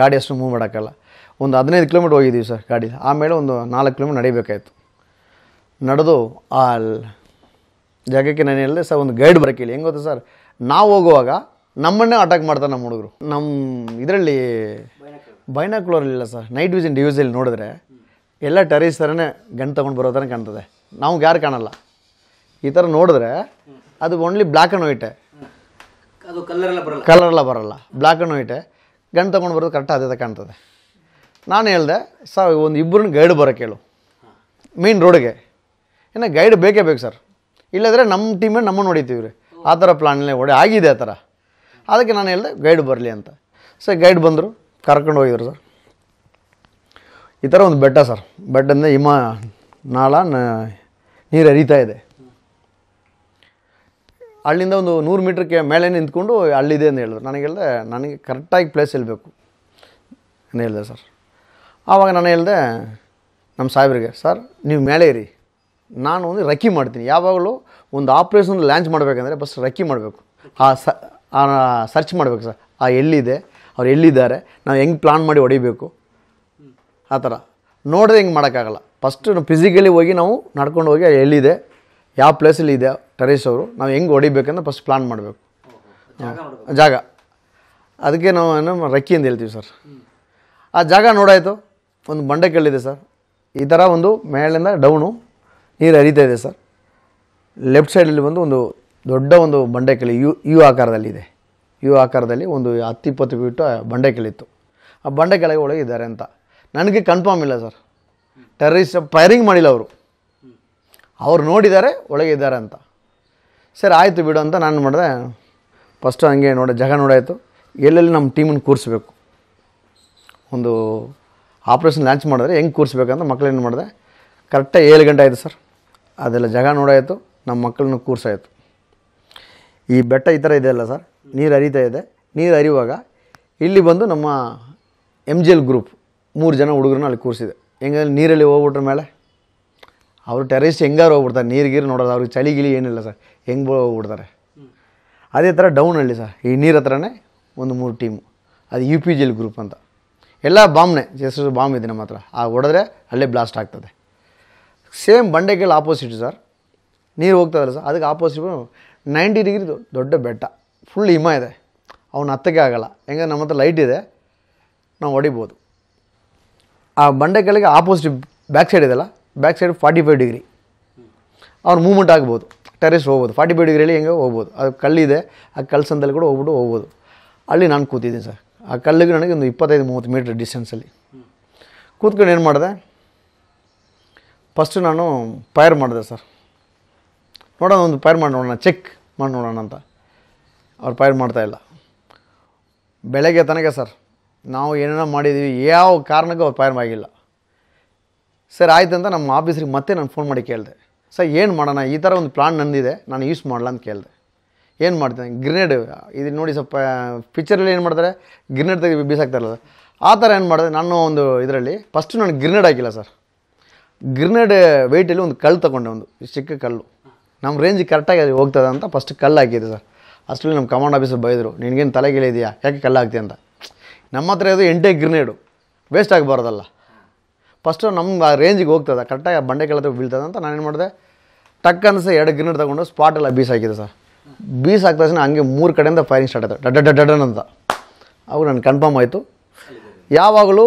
ಗಾಡಿ ಅಷ್ಟು ಮೂವ್ ಮಾಡೋಕ್ಕಲ್ಲ ಒಂದು ಹದಿನೈದು ಕಿಲೋಮೀಟ್ರ್ ಹೋಗಿದ್ದೀವಿ ಸರ್ ಗಾಡಿ. ಆಮೇಲೆ ಒಂದು ನಾಲ್ಕು ಕಿಲೋಮೀಟ್ರ್ ನಡಿಬೇಕಾಯ್ತು. ನಡೆದು ಆ ಜಾಗಕ್ಕೆ ನಾನು ಹೇಳಿದೆ ಸರ್ ಒಂದು ಗೈಡ್ ಬರೋಕ್ಕಿಲ್ಲ ಹೆಂಗೆ ಗೊತ್ತಾ ಸರ್ ನಾವು ಹೋಗುವಾಗ ನಮ್ಮನ್ನೇ ಅಟ್ಯಾಕ್ ಮಾಡ್ತಾರೆ ನಮ್ಮ ಹುಡುಗರು. ನಮ್ಮ ಇದರಲ್ಲಿ ಬೈನಾಕ್ಯುಲರ್ ಇಲ್ಲ ಸರ್ ನೈಟ್ ವಿಷನ್ ಡಿವಿಸಲ್ಲಿ ನೋಡಿದ್ರೆ ಎಲ್ಲ ಟೆರೇಸ್ ಥರನೇ ಗನ್ ತೊಗೊಂಡು ಬರೋ ಥರ ಕಾಣ್ತದೆ. ನಾವು ಯಾರು ಕಾಣಲ್ಲ. ಈ ಥರ ನೋಡಿದ್ರೆ ಅದು ಓನ್ಲಿ ಬ್ಲ್ಯಾಕ್ ಆ್ಯಂಡ್ ವೈಟೆ ಅದು ಕಲರ್ ಎಲ್ಲ ಬರಲ್ಲ. ಕಲರೆಲ್ಲ ಬರಲ್ಲ. ಬ್ಲ್ಯಾಕ್ ಆ್ಯಂಡ್ ವೈಟೆ ಗನ್ ತೊಗೊಂಡು ಬರೋದು ಕರೆಕ್ಟ್ ಅದೇ ಕಾಣ್ತದೆ. ನಾನು ಹೇಳಿದೆ ಸರ್ ಒಂದು ಇಬ್ಬರನ್ನ ಗೈಡ್ ಬರೋಕ್ಕೆ ಹೇಳು ಮೇನ್ ರೋಡ್ಗೆ ಇನ್ನು ಗೈಡ್ ಬೇಕೇ ಬೇಕು ಸರ್ ಇಲ್ಲದ್ರೆ ನಮ್ಮ ಟೀಮೇ ನಮ್ಮನ್ನು ಹೊಡಿತೀವಿ ರೀ ಆ ಥರ ಪ್ಲಾನ್ಲೇ ಹೊಡೆ ಆಗಿದೆ ಆ ಥರ ಅದಕ್ಕೆ ನಾನು ಹೇಳಿದೆ ಗೈಡ್ ಬರಲಿ ಅಂತ. ಸರ್ ಗೈಡ್ ಬಂದರು ಕರ್ಕೊಂಡು ಹೋಗಿದ್ರು ಸರ್ ಈ ಥರ ಒಂದು ಬೆಟ್ಟ ಸರ್ ಬೆಟ್ಟದಿಂದ ಹಿಮ ನಾಳ ನ- ನೀರು ಹರಿತಾ ಇದೆ. ಅಲ್ಲಿಂದ ಒಂದು ನೂರು ಮೀಟ್ರಿಗೆ ಮೇಲೆ ನಿಂತ್ಕೊಂಡು ಅಲ್ಲಿದೆ ಅಂತ ಹೇಳಿದ್ರು. ನನಗೆ ಹೇಳಿದೆ, ನನಗೆ ಕರೆಕ್ಟಾಗಿ ಪ್ಲೇಸ್ ಹೇಳಬೇಕು ನಾನು ಹೇಳಿದೆ, ಸರ್. ಆವಾಗ ನಾನು ಹೇಳಿದೆ, ನಮ್ಮ ಸಾಹೇಬ್ರಿಗೆ, ಸರ್, ನೀವು ಮೇಲೆ ಇರಿ ನಾನು ಒಂದು ರಕ್ಕಿ ಮಾಡ್ತೀನಿ. ಯಾವಾಗಲೂ ಒಂದು ಆಪ್ರೇಷನ್ ಲಾಂಚ್ ಮಾಡಬೇಕಂದ್ರೆ ಬಸ್ ರಕ್ಕಿ ಮಾಡಬೇಕು. ಆ ಸ ಸರ್ಚ್ ಮಾಡಬೇಕು, ಸರ್. ಆ ಎಲ್ಲಿದೆ, ಅವ್ರು ಎಲ್ಲಿದ್ದಾರೆ, ನಾವು ಹೆಂಗೆ ಪ್ಲಾನ್ ಮಾಡಿ ಹೊಡಿಬೇಕು. ಆ ಥರ. ನೋಡಿದ್ರೆ ಹೆಂಗೆ ಮಾಡೋಕ್ಕಾಗಲ್ಲ. ಫಸ್ಟು ನಾವು ಫಿಸಿಕಲಿ ಹೋಗಿ ನಾವು ನಡ್ಕೊಂಡು ಹೋಗಿ ಎಲ್ಲಿದೆ ಯಾವ ಪ್ಲೇಸಲ್ಲಿ ಇದೆ ಟೆರೇಸ್ ಅವರು ನಾವು ಹೆಂಗೆ ಹೊಡಿಬೇಕಂತ ಫಸ್ಟ್ ಪ್ಲಾನ್ ಮಾಡಬೇಕು. ಜಾಗ ಅದಕ್ಕೆ ನಾವು ಏನು ರಕ್ಕಿ ಅಂತ ಹೇಳ್ತೀವಿ ಸರ್ ಆ ಜಾಗ ನೋಡಾಯಿತು. ಒಂದು ಬಂಡೆ ಕಲ್ಲಿದೆ ಸರ್ ಈ ಥರ ಒಂದು ಮೇಲಿಂದ ಡೌನು ನೀರು ಹರಿತಾ ಇದೆ ಸರ್ ಲೆಫ್ಟ್ ಸೈಡಲ್ಲಿ ಬಂದು ಒಂದು ದೊಡ್ಡ ಒಂದು ಬಂಡೆಕಲ್ಲು ಯು ಯು ಆಕಾರದಲ್ಲಿದೆ ಯು ಆಕಾರದಲ್ಲಿ ಒಂದು ಹತ್ತು ಇಪ್ಪತ್ತು ಫೀಟು ಬಂಡೆಕಲ್ಲಿತ್ತು ಆ ಬಂಡೆ ಕೆಳಗೆ ಒಳಗೆ ಇದ್ದಾರೆ ಅಂತ. ನನಗೆ ಕನ್ಫರ್ಮ್ ಇಲ್ಲ ಸರ್ ಟೆರರಿಸ್ಟ್ ಫೈರಿಂಗ್ ಮಾಡಿಲ್ಲ ಅವರು. ಅವ್ರು ನೋಡಿದ್ದಾರೆ ಒಳಗೆ ಇದ್ದಾರೆ ಅಂತ. ಸರಿ, ಆಯಿತು ಬಿಡು ಅಂತ ನಾನು ಮಾಡಿದೆ. ಫಸ್ಟು ಹಂಗೆ ನೋಡಿ, ಜಾಗ ನೋಡಾಯಿತು ಎಲ್ಲೆಲ್ಲಿ ನಮ್ಮ ಟೀಮನ್ನು ಕೂರಿಸ್ಬೇಕು? ಒಂದು ಆಪ್ರೇಷನ್ ಲಾಂಚ್ ಮಾಡಿದ್ರೆ ಹೆಂಗೆ ಕೂರಿಸ್ಬೇಕಂತ ಮಕ್ಕಳೇನು ಮಾಡಿದೆ. ಕರೆಕ್ಟಾಗಿ ಏಳು ಗಂಟೆ ಆಯಿತು ಸರ್. ಅದೆಲ್ಲ ಜಾಗ ನೋಡಾಯಿತು ನಮ್ಮ ಮಕ್ಕಳನ್ನ ಕೂರಿಸಾಯಿತು. ಈ ಬೆಟ್ಟ ಈ ಥರ ಇದೆ ಅಲ್ಲ ಸರ್? ನೀರು ಹರಿತಾ ಇದೆ. ನೀರು ಹರಿಯುವಾಗ ಇಲ್ಲಿ ಬಂದು ನಮ್ಮ ಎಂ ಜಿ ಎಲ್ ಗ್ರೂಪ್ ಮೂರು ಜನ ಹುಡುಗರನ್ನ ಅಲ್ಲಿ ಕೂರಿಸಿದೆ. ಹೆಂಗಂದ್ರೆ ನೀರಲ್ಲಿ ಹೋಗ್ಬಿಟ್ರ ಮೇಲೆ ಅವರು ಟೆರೆಸ್ ಹೆಂಗಾರು ಹೋಗ್ಬಿಡ್ತಾರೆ, ನೀರು ಗೀರು ನೋಡೋದು, ಅವ್ರಿಗೆ ಚಳಿ ಗಿಳಿ ಏನಿಲ್ಲ ಸರ್, ಹೆಂಗೆ ಹೋಗ್ಬಿಡ್ತಾರೆ. ಅದೇ ಥರ ಡೌನ್ ಹಳ್ಳಿ ಸರ್, ಈ ನೀರು ಹತ್ರನೇ ಒಂದು ಮೂರು ಟೀಮು ಅದು ಯು ಪಿ ಜಿಲ್ ಗ್ರೂಪ್ ಅಂತ. ಎಲ್ಲ ಬಾಂಬ್ನೇ ಜಸ್ಟ್ ಬಾಂಬ್ ಇದೆ ನಮ್ಮ ಹತ್ರ. ಆ ಹೊಡೆದ್ರೆ ಅಲ್ಲೇ ಬ್ಲಾಸ್ಟ್ ಆಗ್ತದೆ. ಸೇಮ್ ಬಂಡೆಗಳ ಆಪೋಸಿಟ್ ಸರ್. ನೀರು ಹೋಗ್ತದಲ್ಲ ಸರ್, ಅದಕ್ಕೆ ಆಪೋಸಿಟ್ ನೈಂಟಿ ಡಿಗ್ರಿ ದೊಡ್ಡ ಬೆಟ್ಟ. ಫುಲ್ ಹಿಮ ಇದೆ. ಅವನು ಹತ್ತಕ್ಕೆ ಆಗೋಲ್ಲ. ಹೆಂಗೆ ನಮ್ಮ ಹತ್ರ ಲೈಟ್ ಇದೆ. ನಾವು ಹೊಡಿಬೋದು. ಆ ಬಂಡೆಗಳಿಗೆ ಆಪೋಸಿಟ್ ಬ್ಯಾಕ್ ಸೈಡ್ ಇದೆಲ್ಲ back side forty five degree ಅವ್ರು ಮೂವ್ಮೆಂಟ್ ಆಗ್ಬೋದು ಟೆರೆಸ್ ಹೋಗ್ಬೋದು ಫಾರ್ಟಿ ಫೈವ್ ಡಿಗ್ರಿಯಲ್ಲಿ ಹೆಂಗೆ ಹೋಗ್ಬೋದು. ಅದು ಕಲ್ಲಿದೆ, ಆ ಕಲ್ಸಂದಲ್ಲಿ ಕೂಡ ಹೋಗ್ಬಿಟ್ಟು ಹೋಗ್ಬೋದು. ಅಲ್ಲಿ ನಾನು ಕೂತಿದ್ದೀನಿ ಸರ್. ಆ ಕಲ್ಲಿಗೆ ನನಗೆ ಒಂದು ಇಪ್ಪತ್ತೈದು, ಮೂವತ್ತು ಮೀಟ್ರ್ ಡಿಸ್ಟೆನ್ಸಲ್ಲಿ ಕೂತ್ಕೊಂಡು ಏನು ಮಾಡಿದೆ? ಫಸ್ಟು ನಾನು ಫೈರ್ ಮಾಡಿದೆ ಸರ್. ನೋಡೋಣ, ಒಂದು ಫೈರ್ ಮಾಡಿ ನೋಡೋಣ ಚೆಕ್ ಮಾಡಿ ನೋಡೋಣ ಅಂತ. ಅವ್ರು ಫೈರ್ ಮಾಡ್ತಾಯಿಲ್ಲ ಬೆಳಗ್ಗೆ ತನಕ ಸರ್, ನಾವು ಏನೇನೋ ಮಾಡಿದ್ದೀವಿ ಯಾವ ಕಾರಣಕ್ಕೂ ಅವ್ರು ಫೈರ್ ಆಗಿಲ್ಲ. ಸರ್, ಆಯ್ತು ಅಂತ ನಮ್ಮ ಆಫೀಸ್ರಿಗೆ ಮತ್ತೆ ನಾನು ಫೋನ್ ಮಾಡಿ ಕೇಳಿದೆ. ಸರ್, ಏನು ಮಾಡೋಣ? ಈ ಥರ ಒಂದು ಪ್ಲಾನ್ ನಂದಿದೆ. ನಾನು ಯೂಸ್ ಮಾಡಲ್ಲ ಅಂತ ಕೇಳಿದೆ. ಏನು ಮಾಡ್ತೇನೆ ಗ್ರಿನೇಡ್, ಇದು ನೋಡಿ ಸ್ವಲ್ಪ ಪಿಕ್ಚರಲ್ಲಿ ಏನು ಮಾಡ್ತಾರೆ? ಗ್ರಿನೇಡ್ ತೆಗೆದು ಬೀಸಾಕ್ತಾರಲ್ಲ ಆ ಥರ ಏನು ಮಾಡಿದೆ? ನಾನು ಒಂದು ಇದರಲ್ಲಿ ಫಸ್ಟು ನಾನು ಗ್ರಿನೇಡ್ ಹಾಕಿಲ್ಲ ಸರ್. ಗ್ರಿನೇಡ್ ವೆಯ್ಟಲ್ಲಿ ಒಂದು ಕಲ್ಲು ತೊಗೊಂಡೆ ಒಂದು, ಚಿಕ್ಕ ಕಲ್ಲು. ನಮ್ಮ ರೇಂಜ್ ಕರೆಕ್ಟಾಗಿ ಅದು ಹೋಗ್ತದೆ ಅಂತ ಫಸ್ಟ್ ಕಲ್ಲು ಹಾಕಿದ್ದೆ ಸರ್. ಅಷ್ಟರಲ್ಲಿ ನಮ್ಮ ಕಮಾಂಡ್ ಆಫೀಸರ್ ಬೈದರು, ನಿನಗೇನು ತಲೆಗಿಲೆ ಇದೆಯಾ? ಯಾಕೆ ಕಲ್ಲು ಹಾಕ್ತೀಯ? ಅಂತ. ನಮ್ಮ ಹತ್ರ ಇದು ಎಂಟೇ ಗ್ರಿನೇಡು. ವೇಸ್ಟ್ ಆಗಬಾರ್ದಲ್ಲ. ಫಸ್ಟು ನಮ್ಗೆ ಆ ರೇಂಜಿಗೆ ಹೋಗ್ತದೆ. ಕರೆಕ್ಟಾಗಿ ಆ ಬಂಡೆ ಕೆಳಗೆ ಬೀಳ್ತದೆ ಅಂತ ನಾನೇನು ಮಾಡಿದೆ? ಟಕ್ ಅನ್ಸ ಎರಡು ಗ್ರಿನೇಡ್ ತೊಗೊಂಡು ಸ್ಪಾಟೆಲ್ಲ ಬೀಸ್ ಹಾಕಿದೆ ಸರ್ ಬೀಸ್ ಹಾಕಿದ ತಕ್ಷಣ ಹಂಗೆ ಮೂರು ಕಡೆಯಿಂದ ಫೈರಿಂಗ್ ಸ್ಟಾರ್ಟ್ ಆಯಿತು. ಡಡ್ ಡಡ್ ಡಡನ್ ಅಂತ. ಅವಾಗ ನನಗೆ ಕನ್ಫರ್ಮ್ ಆಯಿತು. ಯಾವಾಗಲೂ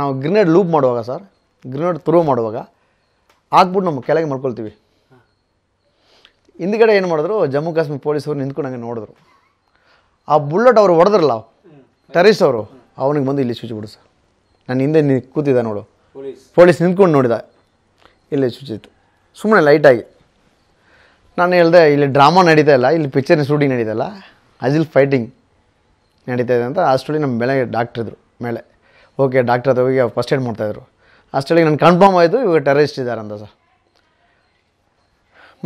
ನಾವು ಗ್ರಿನೇಡ್ ಲೂಪ್ ಮಾಡುವಾಗ ಸರ್ ಗ್ರಿನೇಡ್ ಥ್ರೋ ಮಾಡುವಾಗ ಹಾಕ್ಬಿಟ್ಟು ನಮ್ಮ ಕೆಳಗೆ ಮಾಡ್ಕೊಳ್ತೀವಿ ಹಿಂದ್ಗಡೆ ಏನು ಮಾಡಿದ್ರು? ಜಮ್ಮು ಕಾಶ್ಮೀರ ಪೊಲೀಸವ್ರು ನಿಂತ್ಕೊಂಡು ಹಂಗೆ ನೋಡಿದ್ರು. ಆ ಬುಲ್ಲೆಟ್ ಅವರು ಹೊಡೆದ್ರಲ್ಲ ಟೆರಿಸ್ಟ್ ಅವರು, ಅವನಿಗೆ ಬಂದು ಇಲ್ಲಿ ಸ್ವಿಚ್ ಬಿಡು ಸರ್ ನಾನು ಹಿಂದೆ ನೀ ಕೂತಿದ್ದೆ ನೋಡು. ಪೊಲೀಸ್. ನಿಂತ್ಕೊಂಡು ನೋಡಿದ. ಇಲ್ಲಿ ಶುಚಿತ್ ಸುಮ್ಮನೆ ಲೈಟಾಗಿ. ನಾನು ಹೇಳ್ದೆ, ಇಲ್ಲಿ ಡ್ರಾಮಾ ನಡೀತಾ ಇಲ್ಲ, ಇಲ್ಲಿ ಪಿಕ್ಚರ್ನ ಶೂಟಿಂಗ್ ನಡೀತಾ ಇಲ್ಲ. ಅಜಿಲ್ ಫೈಟಿಂಗ್ ನಡೀತಾ ಇದೆ ಅಂತ ಅಷ್ಟೊಳಗೆ ನಮ್ಮ ಬೆಳಗ್ಗೆ ಡಾಕ್ಟ್ರ್ ಇದ್ರು, ಮೇಲೆ. ಓಕೆ ಡಾಕ್ಟ್ರ್ ಹತ್ರ ಹೋಗಿ ಫಸ್ಟ್ ಏಡ್ ಮಾಡ್ತಾಯಿದ್ರು ಅಷ್ಟೊಳಗೆ ನಾನು ಕನ್ಫರ್ಮ್ ಆಯಿತು, ಇವಾಗ ಟೆರರಿಸ್ಟ್ ಇದ್ದಾರೆ ಅಂತ ಸರ್.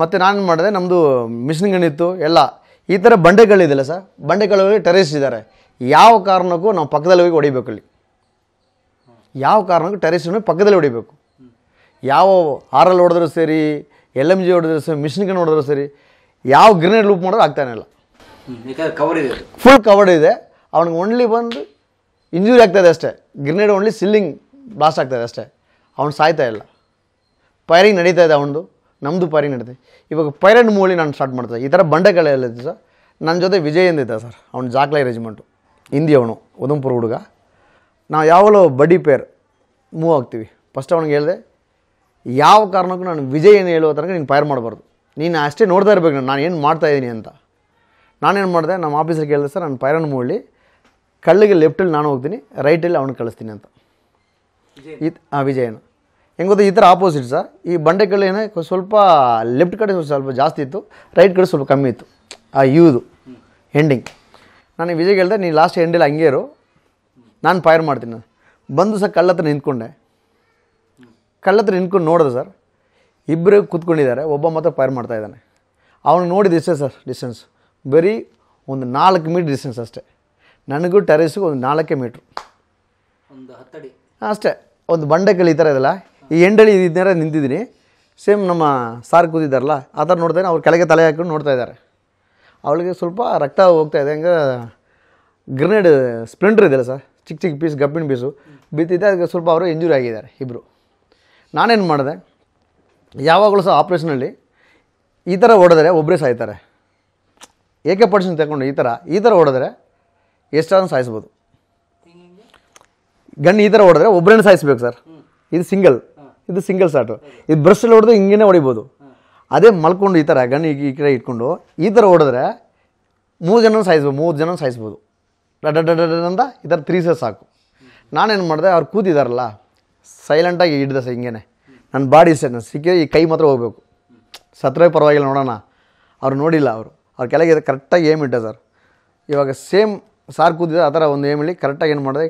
ಮತ್ತು ನಾನು ಮಾಡಿದೆ ನಮ್ಮದು ಮಿಷಿನ್ ಗನ್ ಇತ್ತು ಎಲ್ಲ, ಈ ಥರ ಬಂಡೆಗಳಿದೆಯಲ್ಲ ಸರ್, ಬಂಡೆಗಳಲ್ಲಿ ಟೆರರಿಸ್ಟ್ ಇದ್ದಾರೆ. ಯಾವ ಕಾರಣಕ್ಕೂ ನಾವು ಪಕ್ಕದಲ್ಲಿ ಹೋಗಿ ಹೊಡಿಬೇಕು ಇಲ್ಲಿ. ಯಾವ ಕಾರಣಕ್ಕೂ ಟೆರರಿಸ್ಟನ್ನು ಪಕ್ಕದಲ್ಲಿ ಹೊಡಿಬೇಕು. ಯಾವ ಆರ್ ಎಲ್ ಹೊಡೆದ್ರೂ ಸರಿ ಎಲ್ ಎಂ ಜಿ ಹೊಡೆದ್ರು ಸರಿ ಮಿಷಿನ್ ಗನ್ ಹೊಡೆದ್ರು ಸರಿ ಯಾವ ಗ್ರೆನೇಡ್ ಲೂಪ್ ಮಾಡಿದ್ರು ಆಗ್ತಾನೆ ಇಲ್ಲ. ಕವರ್ ಇದೆ ಫುಲ್ ಕವರ್ಡ್ ಇದೆ. ಅವನಿಗೆ ಓನ್ಲಿ ಬಂದು ಇಂಜುರಿ ಆಗ್ತಾಯಿದೆ ಅಷ್ಟೇ. ಗ್ರೆನೇಡ್ ಓನ್ಲಿ ಸಿಲ್ಲಿಂಗ್ ಬ್ಲಾಸ್ಟ್ ಆಗ್ತಾಯಿದೆ ಅಷ್ಟೇ. ಅವ್ನು ಸಾಯ್ತಾ ಇಲ್ಲ. ಫೈರಿಂಗ್ ನಡೀತಾ ಇದೆ ಅವನದು. ನಮ್ಮದು ಪೈರಿಂಗ್ ನಡೀತದೆ ಇವಾಗ ಪೈರನ್ ಮೂಲಿ ನಾನು ಸ್ಟಾರ್ಟ್ ಮಾಡ್ತಾರೆ ಈ ಥರ ಬಂಡೆಗಳೆಲ್ಲ ಇತ್ತು ಸರ್. ನನ್ನ ಜೊತೆ ವಿಜಯ್ ಎಂದಿದ್ದ ಸರ್. ಅವ್ನು ಜಾಕ್ಲೈ ರೆಜಿಮೆಂಟು ಹಿಂದಿ ಅವನು ಉದಂಪುರ ಹುಡುಗ. ನಾವು ಯಾವಾಗಲೂ ಬಡಿ ಪೇರ್ ಮೂವ್ ಆಗ್ತೀವಿ. ಫಸ್ಟ್ ಅವ್ನಿಗೆ ಹೇಳಿದೆ ಯಾವ ಕಾರಣಕ್ಕೂ ನಾನು ವಿಜಯ್ ಏನು ಹೇಳುವ ತನಕ ನೀನು ಫೈರ್ ಮಾಡಬಾರ್ದು. ನೀನು ಅಷ್ಟೇ ನೋಡ್ತಾ ಇರಬೇಕು ನಾನು ಏನು ಮಾಡ್ತಾ ಇದ್ದೀನಿ ಅಂತ. ನಾನೇನು ಮಾಡಿದೆ ನಮ್ಮ ಆಫೀಸರ್ಗೆ ಹೇಳಿದೆ ಸರ್ ನಾನು ಪೈರನ್ ಮೂವಲ್ಲಿ ಕಳ್ಳಿಗೆ ಲೆಫ್ಟಲ್ಲಿ ನಾನು ಹೋಗ್ತೀನಿ ರೈಟಲ್ಲಿ ಅವ್ನಿಗೆ ಕಳಿಸ್ತೀನಿ ಅಂತ. ಈ ಹಾಂ ವಿಜಯನ. ಹೆಂಗೆ ಗೊತ್ತಾ ಈ ಥರ ಆಪೋಸಿಟ್ ಸರ್ ಈ ಬಂಡೆಕಲ್ಲು ಏನೇ ಸ್ವಲ್ಪ ಲೆಫ್ಟ್ ಕಡೆ ಸ್ವಲ್ಪ ಜಾಸ್ತಿ ಇತ್ತು ರೈಟ್ ಕಡೆ ಸ್ವಲ್ಪ ಕಮ್ಮಿ ಇತ್ತು. ಆ ಯೂದು ಎಂಡಿಂಗ್ ನಾನು ವಿಜಯ್ ಹೇಳಿದೆ ನೀನು ಲಾಸ್ಟ್ ಎಂಡಲ್ಲಿ ಹಂಗೇರು ನಾನು ಫೈರ್ ಮಾಡ್ತೀನಿ. ಬಂದು ಸರ್ ಕಳ್ಳತ್ರ ನಿಂತ್ಕೊಂಡೆ. ಕಳ್ಳತ್ರ ನಿಂತ್ಕೊಂಡು ನೋಡಿದೆ ಸರ್. ಇಬ್ಬರು ಕೂತ್ಕೊಂಡಿದ್ದಾರೆ ಒಬ್ಬ ಮಾತ್ರ ಫೈರ್ ಮಾಡ್ತಾ ಇದ್ದಾನೆ. ಅವನು ನೋಡಿದ ಇಷ್ಟೇ ಸರ್ ಡಿಸ್ಟೆನ್ಸ್ ಬರೀ ಒಂದು ನಾಲ್ಕು ಮೀಟ್ರ್ ಡಿಸ್ಟೆನ್ಸ್ ಅಷ್ಟೇ. ನನಗೂ ಟೆರೆಸ್ಗೂ ಒಂದು ನಾಲ್ಕೇ ಮೀಟ್ರ್ ಒಂದು ಹತ್ತಡಿ. ಅಷ್ಟೇ ಒಂದು ಬಂಡೆಕಲ್ಲಿ ಈ ಥರ ಇದೆಲ್ಲ ಈ ಎಂಡಳಿ ಇದನ್ನೆಲ್ಲ ನಿಂತಿದ್ದೀನಿ. ಸೇಮ್ ನಮ್ಮ ಸಾರ್ ಕೂತಿದ್ದಾರಲ್ಲ ಆ ಥರ ನೋಡ್ತಾನೆ ಅವ್ರು ಕೆಳಗೆ ತಲೆ ಹಾಕೊಂಡು ನೋಡ್ತಾ ಇದ್ದಾರೆ. ಅವಳಿಗೆ ಸ್ವಲ್ಪ ರಕ್ತ ಹೋಗ್ತಾ ಇದೆ ಹಂಗೆ ಗ್ರೆನೇಡ್ ಸ್ಪ್ಲೆಂಡರ್ ಇದೆಯಲ್ಲ ಸರ್. ಚಿಕ್ಕ ಚಿಕ್ಕ ಪೀಸ್ ಗಪ್ಪಿನ ಪೀಸು ಬಿದ್ದಿದ್ದೆ ಅದಕ್ಕೆ ಸ್ವಲ್ಪ ಅವರು ಇಂಜುರಿ ಆಗಿದ್ದಾರೆ ಇಬ್ಬರು ನಾನೇನು ಮಾಡಿದೆ, ಯಾವಾಗಲೂ ಸಹ ಆಪ್ರೇಷನಲ್ಲಿ ಈ ಥರ ಹೊಡೆದ್ರೆ ಒಬ್ಬರೇ ಸಾಯ್ತಾರೆ. ಏಕೆ ಪರ್ಸೆಂಟ್ ತಗೊಂಡು ಈ ಥರ ಈ ಥರ ಹೊಡೆದ್ರೆ ಎಷ್ಟಾದ್ರೂ ಸಾಯಿಸ್ಬೋದು? ಗಣ್ಣು ಈ ಥರ ಹೊಡೆದ್ರೆ ಒಬ್ಬರೇ ಸಾಯಿಸ್ಬೇಕು ಸರ್ ಇದು ಸಿಂಗಲ್ ಇದು ಸಿಂಗಲ್ ಶಾಟು ಇದು ಬ್ರಷಲ್ಲಿ ಹೊಡೆದು ಹಿಂಗೇನೆ ಹೊಡಿಬೋದು. ಅದೇ ಮಲ್ಕೊಂಡು ಈ ಥರ ಗಣ್ಣು ಈ ಕಡೆ ಇಟ್ಕೊಂಡು ಈ ಥರ ಹೊಡೆದ್ರೆ ಮೂರು ಜನ ಸಾಯಿಸ್ಬೋದು ಮೂರು ಜನ ಸಾಯಿಸ್ಬೋದು. ಡಡ್ ಡಡ್ ಡಡ್ ಅಂತ ಈ ಥರ ತ್ರೀ ಸರ್ ಸಾಕು ನಾನೇನು ಮಾಡಿದೆ ಅವ್ರು ಕೂತಿದಾರಲ್ಲ ಸೈಲೆಂಟಾಗಿ ಹಿಡ್ದೆ ಸರ್ ಹಿಂಗೇನೆ ನನ್ನ ಬಾಡಿ ಸರ್ ನಾನು ಸಿಕ್ಕಿದ್ರೆ ಈ ಕೈ ಮಾತ್ರ ಹೋಗಬೇಕು ಸತ್ರವೇ ಪರವಾಗಿಲ್ಲ ನೋಡೋಣ ಅವ್ರು ನೋಡಿಲ್ಲ ಅವರು ಅವ್ರ ಕೆಳಗೆ ಕರೆಕ್ಟಾಗಿ ಏಮ್ ಇಟ್ಟೆ ಸರ್ ಇವಾಗ ಸೇಮ್ ಸಾರ್ ಕೂತಿದೆ ಆ ಥರ ಒಂದು ಏಮಲ್ಲಿ ಕರೆಕ್ಟಾಗಿ ಏನು ಮಾಡಿದೆ